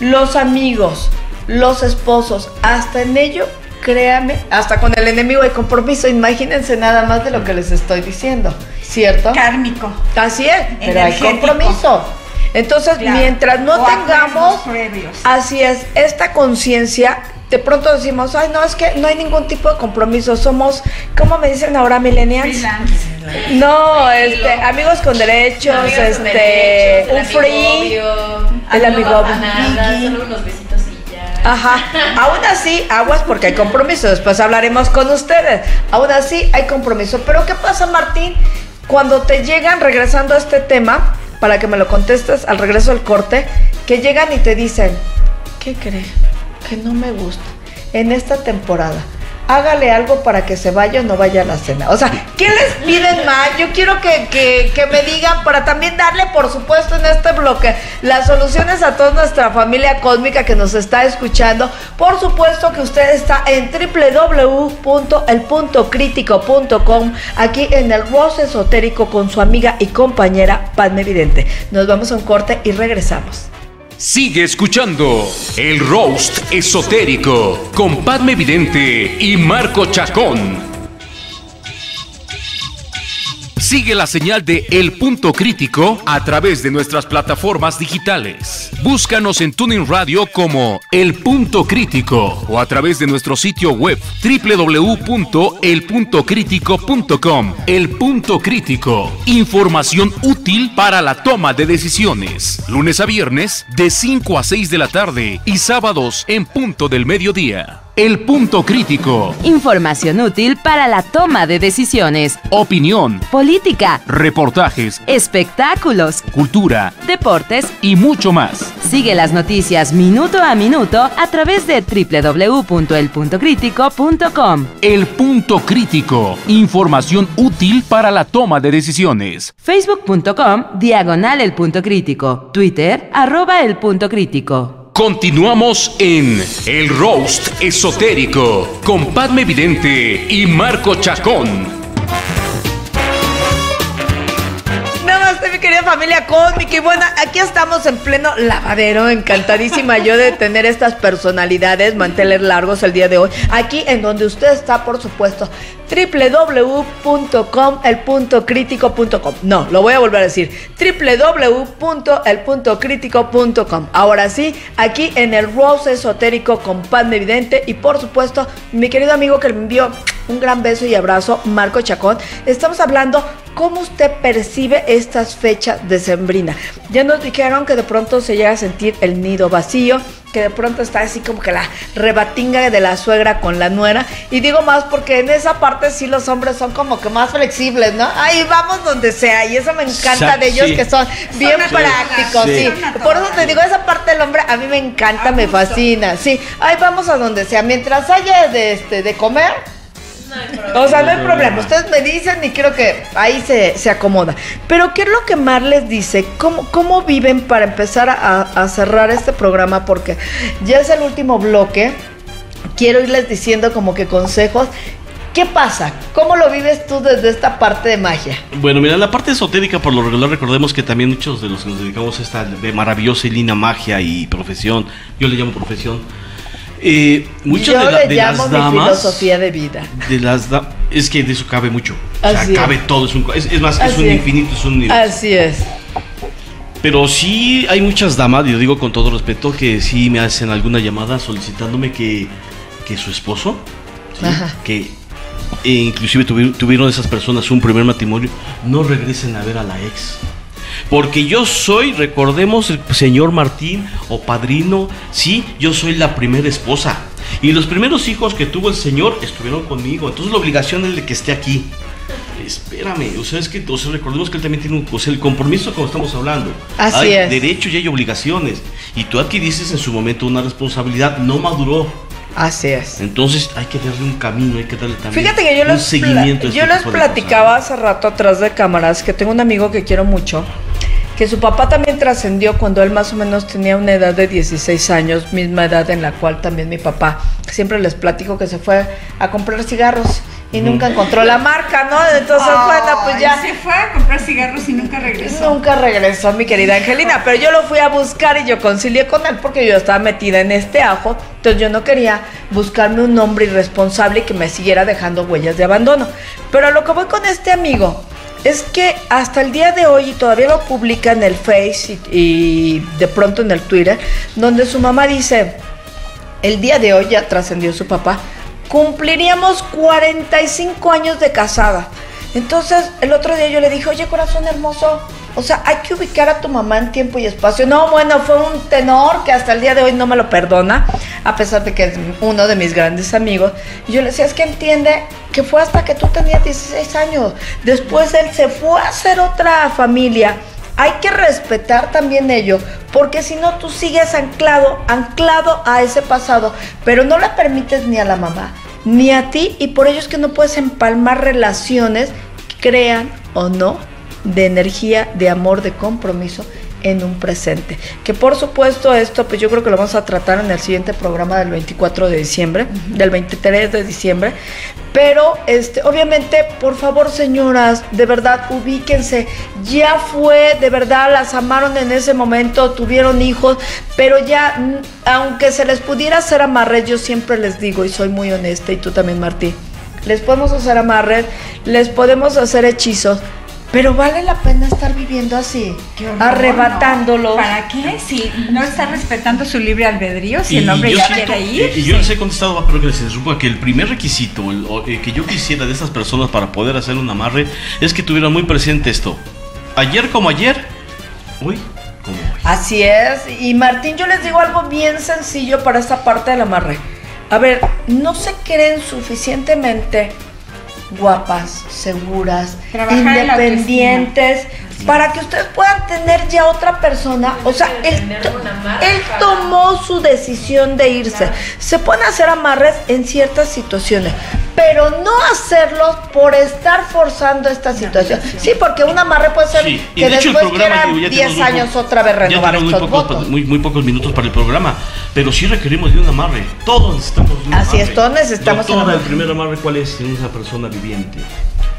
Speaker 3: los amigos, los esposos, hasta en ello créame, hasta con el enemigo hay compromiso. Imagínense nada más de lo que les estoy diciendo, ¿cierto?
Speaker 4: Kármico.
Speaker 3: Así es, pero hay compromiso. Entonces, mientras no tengamos, así es, esta conciencia, de pronto decimos, ay, no, es que no hay ningún tipo de compromiso, somos, ¿cómo me dicen ahora, millennials? No, este, amigos con derechos, este, un free, el amigo, Ajá. Aún así, aguas porque hay compromiso. Después hablaremos con ustedes. Aún así, hay compromiso. Pero ¿qué pasa, Martín? Cuando te llegan, regresando a este tema, para que me lo contestes al regreso del corte, que llegan y te dicen, ¿qué cree? Que no me gusta. En esta temporada hágale algo para que se vaya o no vaya a la cena. O sea, ¿qué les piden más? Yo quiero que, me digan para también darle, por supuesto, en este bloque las soluciones a toda nuestra familia cósmica que nos está escuchando. Por supuesto que usted está en www.elpuntocritico.com aquí en el Rose Esotérico con su amiga y compañera Padme Evidente. Nos vamos a un corte y regresamos.
Speaker 1: Sigue escuchando el roast esotérico con Padme Vidente y Marco Chacón. Sigue la señal de El Punto Crítico a través de nuestras plataformas digitales. Búscanos en Tuning Radio como El Punto Crítico o a través de nuestro sitio web www.elpuntocrítico.com. El Punto Crítico. Información útil para la toma de decisiones. Lunes a viernes de 5 a 6 de la tarde y sábados en punto del mediodía. El punto crítico.
Speaker 8: Información útil para la toma de decisiones.
Speaker 1: Opinión.
Speaker 8: Política.
Speaker 1: Reportajes.
Speaker 8: Espectáculos.
Speaker 1: Cultura.
Speaker 8: Deportes.
Speaker 1: Y mucho más.
Speaker 8: Sigue las noticias minuto a minuto a través de www.elpuntocrítico.com.
Speaker 1: El punto crítico. Información útil para la toma de decisiones.
Speaker 8: Facebook.com Diagonal El Punto Crítico. Twitter arroba El Punto Crítico.
Speaker 1: Continuamos en El Roast Esotérico con Padme Vidente y Marco Chacón.
Speaker 3: Familia cósmica. Y bueno, aquí estamos en pleno lavadero. Encantadísima yo de tener estas personalidades, mantener largos el día de hoy. Aquí en donde usted está, por supuesto, www.elpuntocrítico.com. No, lo voy a volver a decir. www.elpuntocrítico.com. Ahora sí, aquí en el Rose Esotérico con Pan Evidente y por supuesto, mi querido amigo que me envió un gran beso y abrazo, Marco Chacón. Estamos hablando cómo usted percibe estas fechas decembrinas. Ya nos dijeron que de pronto se llega a sentir el nido vacío, que de pronto está así como que la rebatinga de la suegra con la nuera. Y digo más porque en esa parte sí los hombres son como que más flexibles, ¿no? Ahí vamos donde sea. Y eso me encanta de ellos que son bien prácticos, sí. Por eso te digo, esa parte del hombre a mí me encanta, me fascina. Sí, ahí vamos a donde sea. Mientras haya de, este, de comer, o sea, no hay problema. Ustedes me dicen y creo que ahí se, se acomoda. Pero, ¿qué es lo que Mar les dice? ¿Cómo, cómo viven para empezar a, a cerrar este programa? Porque ya es el último bloque. Quiero irles diciendo como que consejos. ¿Qué pasa? ¿Cómo lo vives tú desde esta parte de magia?
Speaker 5: Bueno, mira, la parte esotérica, por lo regular, recordemos que también muchos de los que nos dedicamos a esta de maravillosa y linda magia y profesión, yo le llamo profesión, eh,
Speaker 3: Yo
Speaker 5: de, la-
Speaker 3: le
Speaker 5: de
Speaker 3: llamo
Speaker 5: las
Speaker 3: mi
Speaker 5: damas.
Speaker 3: filosofía de vida.
Speaker 5: De las da- es que de eso cabe mucho. O sea,
Speaker 3: es.
Speaker 5: cabe todo. Es, un- es- es más, es un infinito, es un universo.
Speaker 3: Así es.
Speaker 5: Pero sí hay muchas damas, y lo digo con todo respeto, que sí me hacen alguna llamada solicitándome que, que su esposo, que e inclusive tuvi- tuvieron esas personas un primer matrimonio, no regresen a ver a la ex. Porque yo soy, recordemos, el señor Martín o padrino, sí, yo soy la primera esposa. Y los primeros hijos que tuvo el señor estuvieron conmigo. Entonces la obligación es de que esté aquí. Espérame, o sea, es que o sea, recordemos que él también tiene un, o sea, el compromiso como estamos hablando.
Speaker 3: Así
Speaker 5: hay
Speaker 3: es.
Speaker 5: derechos y hay obligaciones. Y tú adquiriste en su momento una responsabilidad, no maduró.
Speaker 3: Así es.
Speaker 5: Entonces hay que darle un camino, hay que darle también
Speaker 3: Fíjate que yo
Speaker 5: un
Speaker 3: les,
Speaker 5: seguimiento.
Speaker 3: pla- yo
Speaker 5: este
Speaker 3: les platicaba hace rato atrás de cámaras que tengo un amigo que quiero mucho, que su papá también trascendió cuando él más o menos tenía una edad de 16 años, misma edad en la cual también mi papá, siempre les platico que se fue a comprar cigarros y nunca encontró la marca, ¿no? Entonces, bueno, pues ya...
Speaker 4: Se fue a comprar cigarros y nunca regresó.
Speaker 3: Nunca regresó mi querida Angelina, pero yo lo fui a buscar y yo concilié con él porque yo estaba metida en este ajo, entonces yo no quería buscarme un hombre irresponsable y que me siguiera dejando huellas de abandono. Pero lo que voy con este amigo es que hasta el día de hoy, y todavía lo publica en el Face y, y de pronto en el Twitter, donde su mamá dice, el día de hoy ya trascendió su papá, cumpliríamos 45 años de casada. Entonces, el otro día yo le dije, oye, corazón hermoso, o sea, hay que ubicar a tu mamá en tiempo y espacio. No, bueno, fue un tenor que hasta el día de hoy no me lo perdona, a pesar de que es uno de mis grandes amigos. Y yo le decía, es que entiende que fue hasta que tú tenías 16 años. Después él se fue a hacer otra familia. Hay que respetar también ello, porque si no tú sigues anclado, anclado a ese pasado, pero no le permites ni a la mamá, ni a ti, y por ello es que no puedes empalmar relaciones, crean o no, de energía, de amor, de compromiso en un presente. Que por supuesto esto, pues yo creo que lo vamos a tratar en el siguiente programa del 24 de diciembre, del 23 de diciembre. Pero, este, obviamente, por favor, señoras, de verdad, ubíquense. Ya fue, de verdad, las amaron en ese momento, tuvieron hijos, pero ya, mm, aunque se les pudiera hacer amarres, yo siempre les digo, y soy muy honesta, y tú también, Martí, les podemos hacer amarres, les podemos hacer hechizos, Pero vale la pena estar viviendo así, arrebatándolo.
Speaker 4: ¿Para qué? Si no está respetando su libre albedrío, si el hombre ya quiere ir.
Speaker 5: Y yo les he contestado, pero que les supongo que el primer requisito el, que yo quisiera de esas personas para poder hacer un amarre es que tuvieran muy presente esto. Ayer como ayer, hoy como hoy.
Speaker 3: Así es. Y Martín, yo les digo algo bien sencillo para esta parte del amarre. A ver, no se creen suficientemente guapas, seguras, independientes, para que ustedes puedan tener ya otra persona. O sea, él, él tomó su decisión de irse. Se pueden hacer amarres en ciertas situaciones, pero no hacerlos por estar forzando esta situación. Sí, porque un amarre puede ser que después quieran 10 años otra vez renovar estos
Speaker 5: muy pocos, muy, pocos minutos para el programa, pero sí requerimos de un amarre. Todos necesitamos de un
Speaker 3: Así es, todos necesitamos
Speaker 5: un amarre. el primer amarre cuál es? En una persona viviente.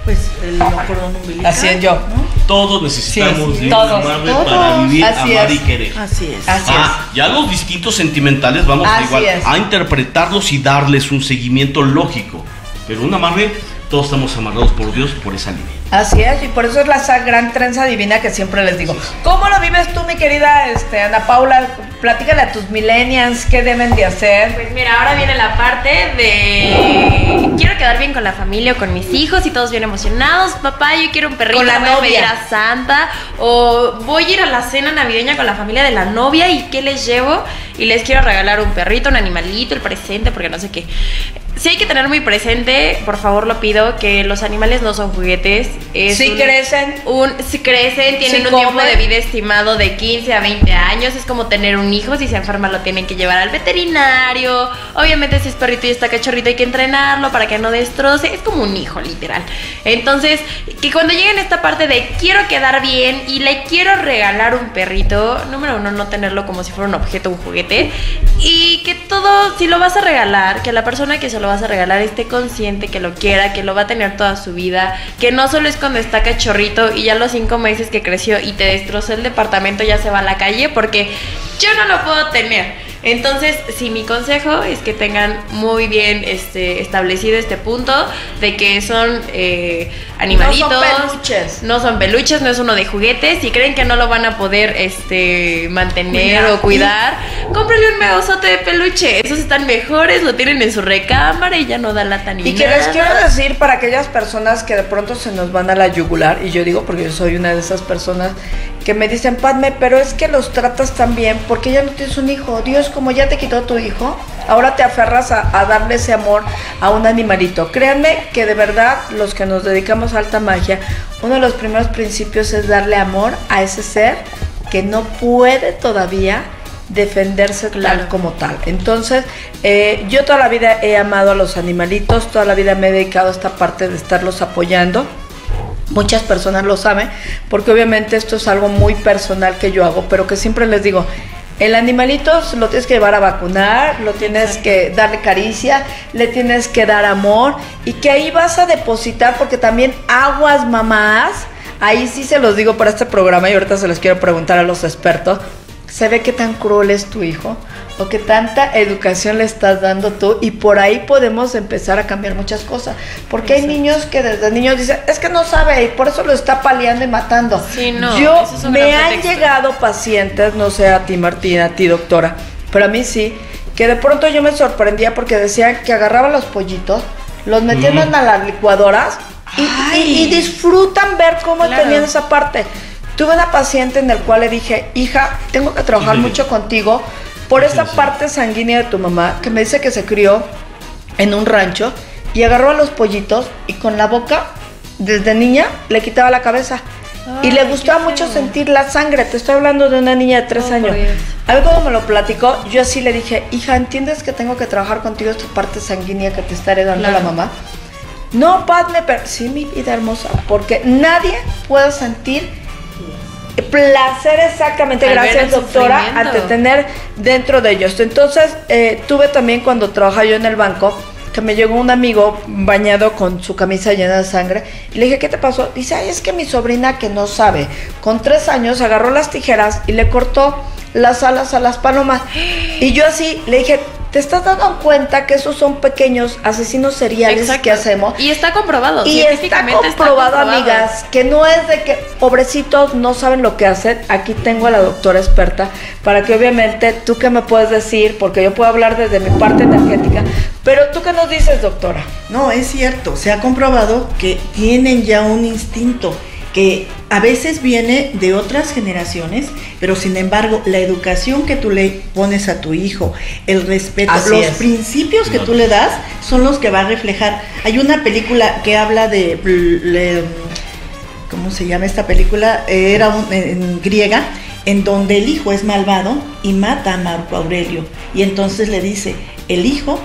Speaker 6: Pues el cordón umbilical.
Speaker 3: Así es yo.
Speaker 5: Todos necesitamos de un amarre para vivir, amar y querer.
Speaker 6: Así es.
Speaker 3: Así
Speaker 5: ah, ya los distintos sentimentales vamos a igual a interpretarlos y darles un seguimiento lógico. Pero un amarre, todos estamos amarrados por Dios por esa línea.
Speaker 3: Así es, y por eso es la gran trenza divina que siempre les digo. ¿Cómo lo vives tú, mi querida este, Ana Paula? Platícale a tus millennials qué deben de hacer.
Speaker 7: Pues mira, ahora viene la parte de quiero quedar bien con la familia o con mis hijos y todos bien emocionados. Papá, yo quiero un perrito,
Speaker 3: con la
Speaker 7: voy a a Santa o voy a ir a la cena navideña con la familia de la novia y qué les llevo y les quiero regalar un perrito, un animalito, el presente, porque no sé qué. Si hay que tener muy presente, por favor lo pido, que los animales no son juguetes.
Speaker 3: Si crecen.
Speaker 7: Un, si crecen, tienen un tiempo de vida estimado de 15 a 20 años. Es como tener un hijo, si se enferma lo tienen que llevar al veterinario. Obviamente si es perrito y está cachorrito hay que entrenarlo para que no destroce. Es como un hijo, literal. Entonces, que cuando lleguen a esta parte de quiero quedar bien y le quiero regalar un perrito, número uno, no tenerlo como si fuera un objeto, un juguete. Y que todo, si lo vas a regalar, que la persona que se lo vas a regalar esté consciente que lo quiera, que lo va a tener toda su vida, que no solo es cuando está cachorrito y ya los cinco meses que creció y te destrozó el departamento ya se va a la calle porque yo no lo puedo tener. Entonces, sí, mi consejo es que tengan muy bien este, establecido este punto de que son eh, animalitos. No
Speaker 3: son peluches.
Speaker 7: No son peluches, no es uno de juguetes. Si creen que no lo van a poder este, mantener o cuidar, cómprenle un meosote de peluche. Esos están mejores, lo tienen en su recámara y ya no da lata ni
Speaker 3: Y que les quiero decir para aquellas personas que de pronto se nos van a la yugular, y yo digo porque yo soy una de esas personas que me dicen, Padme, pero es que los tratas tan bien porque ya no tienes un hijo. Dios, como ya te quitó tu hijo, ahora te aferras a, darle ese amor a un animalito. Créanme que de verdad los que nos dedicamos a alta magia, uno de los primeros principios es darle amor a ese ser que no puede todavía defenderse tal como tal. Entonces, eh, yo toda la vida he amado a los animalitos, toda la vida me he dedicado a esta parte de estarlos apoyando. Muchas personas lo saben, porque obviamente esto es algo muy personal que yo hago, pero que siempre les digo, el animalito lo tienes que llevar a vacunar, lo tienes que darle caricia, le tienes que dar amor y que ahí vas a depositar, porque también aguas mamás, ahí sí se los digo para este programa y ahorita se los quiero preguntar a los expertos, ¿se ve qué tan cruel es tu hijo? O que tanta educación le estás dando tú y por ahí podemos empezar a cambiar muchas cosas. Porque hay niños que desde niños dicen, es que no sabe y por eso lo está paliando y matando. Yo me han llegado pacientes, no sé a ti Martina, a ti doctora, pero a mí sí, que de pronto yo me sorprendía porque decían que agarraban los pollitos, los metían a las licuadoras y, disfrutan ver cómo tenían esa parte. Tuve una paciente en el cual le dije, hija, tengo que trabajar mucho contigo por esa parte sanguínea de tu mamá que me dice que se crió en un rancho y agarró a los pollitos y con la boca, desde niña, le quitaba la cabeza. y le gustaba mucho sentir la sangre. Te estoy hablando de una niña de tres oh, años. A ver, cuando me lo platicó, yo así le dije, hija, ¿entiendes que tengo que trabajar contigo esta parte sanguínea que te está heredando la mamá? No, Padme, pero sí, mi vida hermosa, porque nadie puede sentir placer exactamente, gracias doctora, a tener dentro de ellos. Entonces, eh, tuve también cuando trabajaba yo en el banco, que me llegó un amigo bañado con su camisa llena de sangre, y le dije, ¿qué te pasó? Dice, ay, es que mi sobrina que no sabe, con tres años agarró las tijeras y le cortó las alas a las palomas. Y yo así le dije, te estás dando cuenta que esos son pequeños asesinos seriales que hacemos.
Speaker 7: Y está comprobado.
Speaker 3: Y está comprobado, amigas, que no es de que pobrecitos no saben lo que hacen. Aquí tengo a la doctora experta para que obviamente tú que me puedes decir, porque yo puedo hablar desde mi parte energética, pero tú qué nos dices, doctora.
Speaker 6: No, es cierto, se ha comprobado que tienen ya un instinto que a veces viene de otras generaciones, pero sin embargo la educación que tú le pones a tu hijo, el respeto, los principios que tú le das son los que va a reflejar. Hay una película que habla de, ¿cómo se llama esta película? Era en griega, en donde el hijo es malvado y mata a Marco Aurelio. Y entonces le dice, el hijo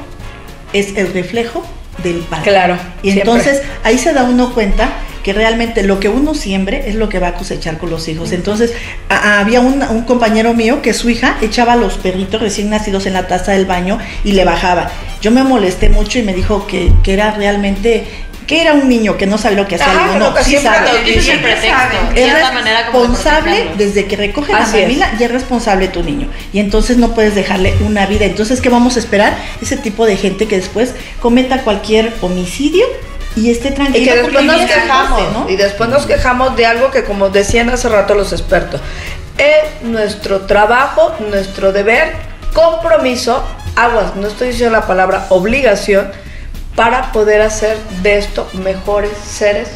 Speaker 6: es el reflejo del padre.
Speaker 3: Claro.
Speaker 6: Y entonces ahí se da uno cuenta que realmente lo que uno siembre es lo que va a cosechar con los hijos. Entonces, había un, compañero mío que su hija echaba a los perritos recién nacidos en la taza del baño y le bajaba. Yo me molesté mucho y me dijo que, que era realmente que era un niño que no sabe lo que hacía.
Speaker 3: Ah,
Speaker 6: no,
Speaker 3: sí sabe.
Speaker 6: Es responsable desde que recoge la familia y es responsable tu niño. Y entonces no puedes dejarle una vida. Entonces, ¿qué vamos a esperar? Ese tipo de gente que después cometa cualquier homicidio y esté tranquilo.
Speaker 3: Y que después nos quejamos, y después nos quejamos de algo que como decían hace rato los expertos, es nuestro trabajo, nuestro deber, compromiso, aguas, no estoy diciendo la palabra obligación, para poder hacer de esto mejores seres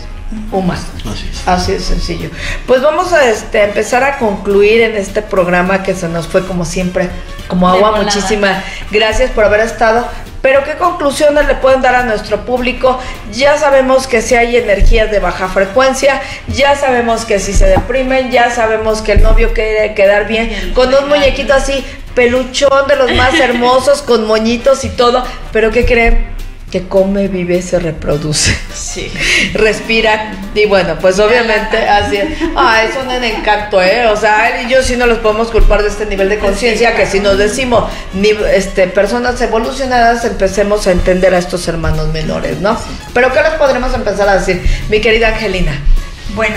Speaker 3: humanos. Así es. Así es sencillo. Pues vamos a este, empezar a concluir en este programa que se nos fue como siempre, como agua. Muchísimas gracias por haber estado. Pero ¿qué conclusiones le pueden dar a nuestro público? Ya sabemos que si hay energías de baja frecuencia, ya sabemos que si se deprimen, ya sabemos que el novio quiere quedar bien, con un muñequito así, peluchón de los más hermosos, con moñitos y todo, pero ¿qué creen? Que come, vive, se reproduce.
Speaker 6: Sí.
Speaker 3: Respira. Y bueno, pues obviamente así es. Ah, es un encanto, ¿eh? O sea, él y yo sí no los podemos culpar de este nivel de conciencia que si nos decimos ni, este, personas evolucionadas, empecemos a entender a estos hermanos menores, ¿no? Pero ¿qué les podremos empezar a decir? Mi querida Angelina.
Speaker 4: Bueno,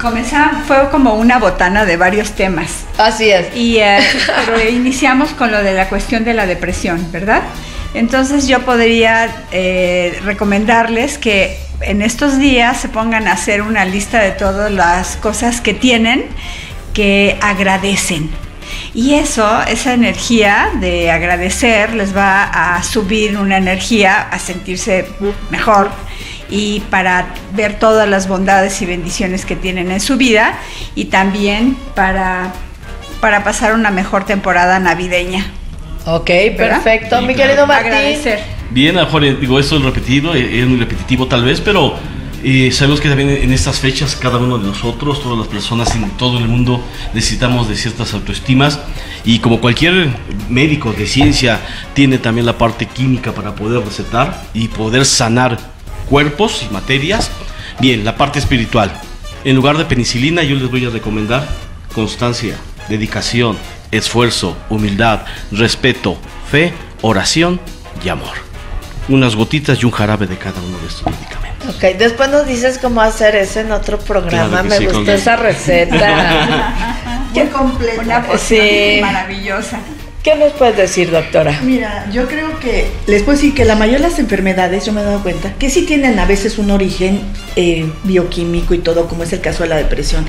Speaker 4: comenzamos, fue como una botana de varios temas.
Speaker 3: Así es.
Speaker 4: Y eh, pero iniciamos con lo de la cuestión de la depresión, ¿verdad? Entonces yo podría eh, recomendarles que en estos días se pongan a hacer una lista de todas las cosas que tienen que agradecen. Y eso, esa energía de agradecer les va a subir una energía a sentirse mejor y para ver todas las bondades y bendiciones que tienen en su vida y también para, para pasar una mejor temporada navideña.
Speaker 3: Ok, perfecto. Mi querido Martín. Agradecer.
Speaker 5: Bien, mejor digo, esto es repetido, eh, es muy repetitivo tal vez, pero eh, sabemos que también en estas fechas cada uno de nosotros, todas las personas en todo el mundo necesitamos de ciertas autoestimas y como cualquier médico de ciencia tiene también la parte química para poder recetar y poder sanar cuerpos y materias, bien, la parte espiritual. En lugar de penicilina yo les voy a recomendar constancia, dedicación, esfuerzo, humildad, respeto, fe, oración y amor. Unas gotitas y un jarabe de cada uno de estos medicamentos.
Speaker 3: Ok, después nos dices cómo hacer eso en otro programa. Me gustó esa receta.
Speaker 6: Qué completa.
Speaker 4: Una sí. maravillosa.
Speaker 3: ¿Qué nos puedes decir, doctora?
Speaker 6: Mira, yo creo que les puedo decir que la mayoría de las enfermedades, yo me he dado cuenta, que sí tienen a veces un origen eh, bioquímico y todo, como es el caso de la depresión.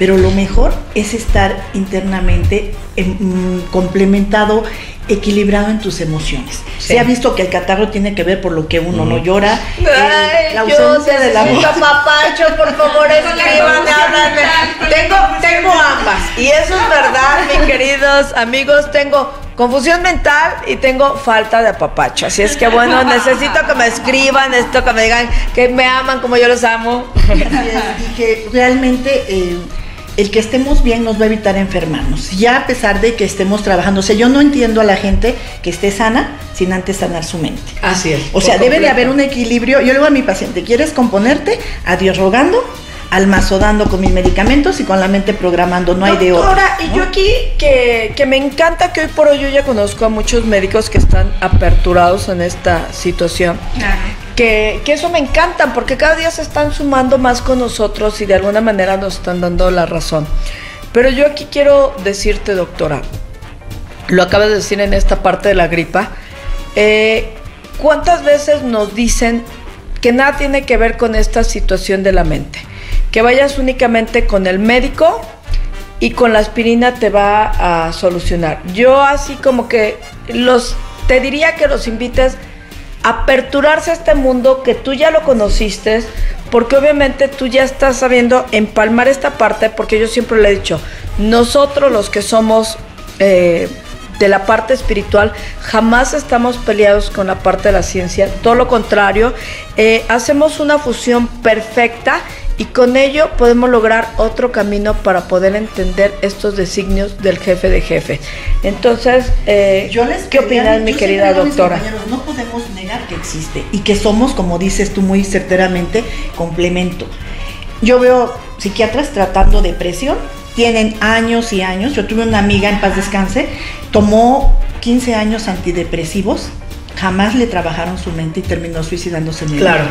Speaker 6: Pero lo mejor es estar internamente em, complementado equilibrado en tus emociones. Se ha visto que el catarro tiene que ver por lo que uno no llora.
Speaker 3: Ay, la ausencia de la papacho, por favor, escríbanme, Tengo, tengo ambas. Y eso es verdad, mis queridos amigos. Tengo confusión mental y tengo falta de apapacho. Así es que bueno, necesito que me escriban, necesito que me digan que me aman como yo los amo.
Speaker 6: Y que realmente... Eh, el que estemos bien nos va a evitar enfermarnos, ya a pesar de que estemos trabajando. O sea, yo no entiendo a la gente que esté sana sin antes sanar su mente.
Speaker 3: Así es.
Speaker 6: O sea, debe de haber un equilibrio. Yo le digo a mi paciente, ¿quieres componerte? Adiós rogando, almazodando con mis medicamentos y con la mente programando, no hay de otra.
Speaker 3: Ahora, y yo aquí que, que, me encanta que hoy por hoy yo ya conozco a muchos médicos que están aperturados en esta situación. Claro que, eso me encanta porque cada día se están sumando más con nosotros y de alguna manera nos están dando la razón. Pero yo aquí quiero decirte, doctora, lo acabas de decir en esta parte de la gripa, Eh, ¿Cuántas veces nos dicen que nada tiene que ver con esta situación de la mente? Que vayas únicamente con el médico y con la aspirina te va a solucionar. Yo así como que los te diría que los invites aperturarse a este mundo que tú ya lo conociste, porque obviamente tú ya estás sabiendo empalmar esta parte, porque yo siempre le he dicho, nosotros los que somos eh, de la parte espiritual, jamás estamos peleados con la parte de la ciencia, todo lo contrario, eh, hacemos una fusión perfecta y con ello podemos lograr otro camino para poder entender estos designios del jefe de jefe. Entonces, eh,
Speaker 6: yo les
Speaker 3: ¿qué opinas, mi querida doctora?
Speaker 6: No podemos negar que existe y que somos, como dices tú muy certeramente, complemento. Yo veo psiquiatras tratando depresión, tienen años y años. Yo tuve una amiga en paz descanse, tomó 15 años antidepresivos, jamás le trabajaron su mente y terminó suicidándose en el
Speaker 3: Claro.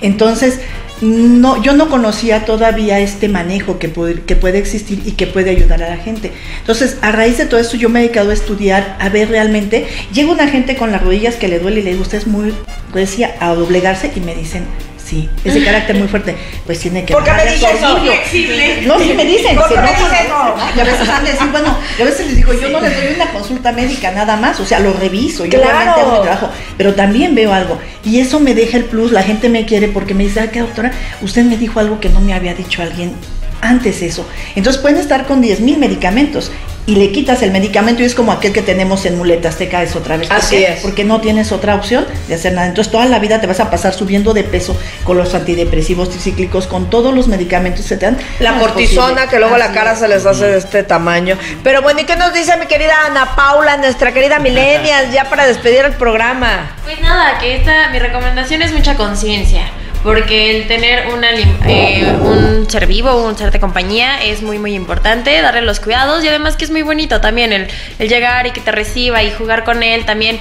Speaker 6: Entonces, no, yo no conocía todavía este manejo que puede, que puede existir y que puede ayudar a la gente. Entonces, a raíz de todo esto, yo me he dedicado a estudiar, a ver realmente. Llega una gente con las rodillas que le duele y le usted es muy recia a doblegarse y me dicen, sí, ese carácter muy fuerte, pues tiene que
Speaker 3: ¿Por qué me dices eso?
Speaker 4: Flexible.
Speaker 6: No, sí me dicen.
Speaker 3: ¿Por
Speaker 6: que
Speaker 3: qué
Speaker 6: no,
Speaker 3: me dices
Speaker 6: pues,
Speaker 3: eso?
Speaker 6: Y a veces han de decir, bueno, a veces les digo, yo no les doy una consulta médica nada más, o sea, lo reviso, yo
Speaker 3: Claro.
Speaker 6: realmente hago mi trabajo, pero también veo algo. Y eso me deja el plus, la gente me quiere porque me dice, ah, qué doctora, usted me dijo algo que no me había dicho alguien antes eso. Entonces pueden estar con 10 mil medicamentos y le quitas el medicamento y es como aquel que tenemos en muletas, te caes otra vez. ¿Por
Speaker 3: Así
Speaker 6: qué?
Speaker 3: es.
Speaker 6: Porque no tienes otra opción de hacer nada. Entonces toda la vida te vas a pasar subiendo de peso con los antidepresivos tricíclicos, con todos los medicamentos que te dan.
Speaker 3: La
Speaker 6: No
Speaker 3: cortisona, que luego la cara
Speaker 6: es.
Speaker 3: se les hace de este tamaño. Pero bueno, ¿y qué nos dice mi querida Ana Paula, nuestra querida Millennial, ya para despedir el programa?
Speaker 7: Pues nada, que esta, mi recomendación es mucha conciencia. Porque el tener una, eh, un ser vivo, un ser de compañía es muy muy importante, darle los cuidados y además que es muy bonito también el, el llegar y que te reciba y jugar con él también.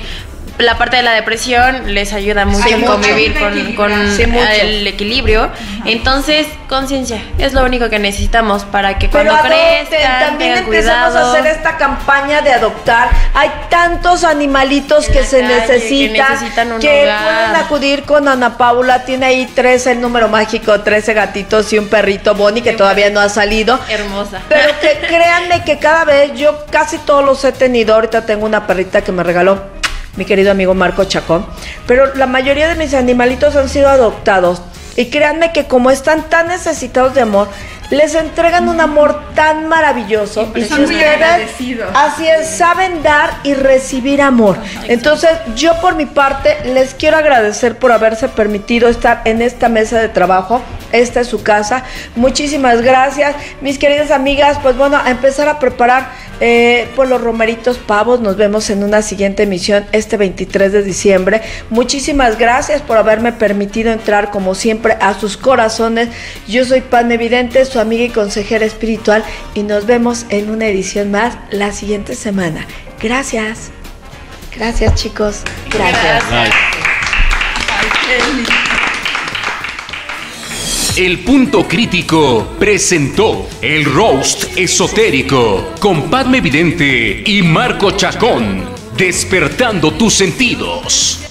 Speaker 7: La parte de la depresión les ayuda mucho
Speaker 3: Sí, mucho.
Speaker 7: convivir
Speaker 4: a
Speaker 7: con,
Speaker 4: equilibrar.
Speaker 7: con
Speaker 3: Sí, mucho.
Speaker 7: el equilibrio. Entonces, conciencia es lo único que necesitamos para que
Speaker 3: Pero
Speaker 7: cuando
Speaker 3: adopten,
Speaker 7: crezcan
Speaker 3: también empecemos a hacer esta campaña de adoptar. Hay tantos animalitos
Speaker 7: En
Speaker 3: que se
Speaker 7: calle, que
Speaker 3: necesitan,
Speaker 7: necesitan un
Speaker 3: que
Speaker 7: hogar.
Speaker 3: pueden acudir con Ana Paula. Tiene ahí 13, el número mágico, 13 gatitos y un perrito Bonnie que todavía no ha salido.
Speaker 7: Hermosa.
Speaker 3: Pero que créanme que cada vez yo casi todos los he tenido. Ahorita tengo una perrita que me regaló mi querido amigo Marco Chacón. Pero la mayoría de mis animalitos han sido adoptados. Y créanme que como están tan necesitados de amor, les entregan un amor tan maravilloso.
Speaker 4: Y
Speaker 3: si
Speaker 4: son muy
Speaker 3: ustedes-
Speaker 4: agradecidos.
Speaker 3: Así es, saben dar y recibir amor. Entonces, yo por mi parte les quiero agradecer por haberse permitido estar en esta mesa de trabajo. Esta es su casa. Muchísimas gracias, mis queridas amigas. Pues bueno, a empezar a preparar eh, por los romeritos pavos. Nos vemos en una siguiente emisión este 23 de diciembre. Muchísimas gracias por haberme permitido entrar como siempre a sus corazones. Yo soy Pan Evidente, su amiga y consejera espiritual y nos vemos en una edición más la siguiente semana. Gracias. Gracias chicos. Gracias.
Speaker 1: El punto crítico presentó el roast esotérico con Padme Vidente y Marco Chacón, despertando tus sentidos.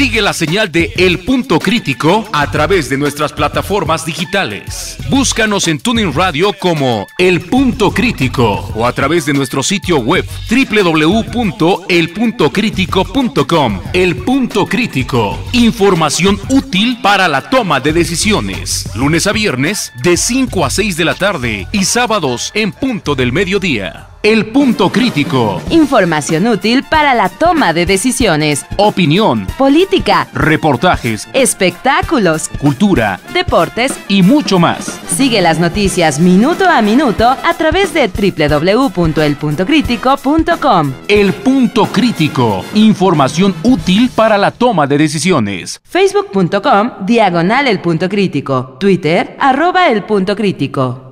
Speaker 1: Sigue la señal de El Punto Crítico a través de nuestras plataformas digitales. Búscanos en Tuning Radio como El Punto Crítico o a través de nuestro sitio web www.elpuntocrítico.com. El Punto Crítico. Información útil para la toma de decisiones. Lunes a viernes de 5 a 6 de la tarde y sábados en punto del mediodía. El Punto Crítico.
Speaker 8: Información útil para la toma de decisiones.
Speaker 1: Opinión,
Speaker 8: Política,
Speaker 1: reportajes,
Speaker 8: espectáculos,
Speaker 1: cultura
Speaker 8: deportes.
Speaker 1: y mucho más.
Speaker 8: Sigue las noticias minuto a minuto a través de www.elpuntocrítico.com.
Speaker 1: El punto crítico. Información útil para la toma de decisiones.
Speaker 8: Facebook.com, diagonal el punto crítico. Twitter, arroba el punto crítico.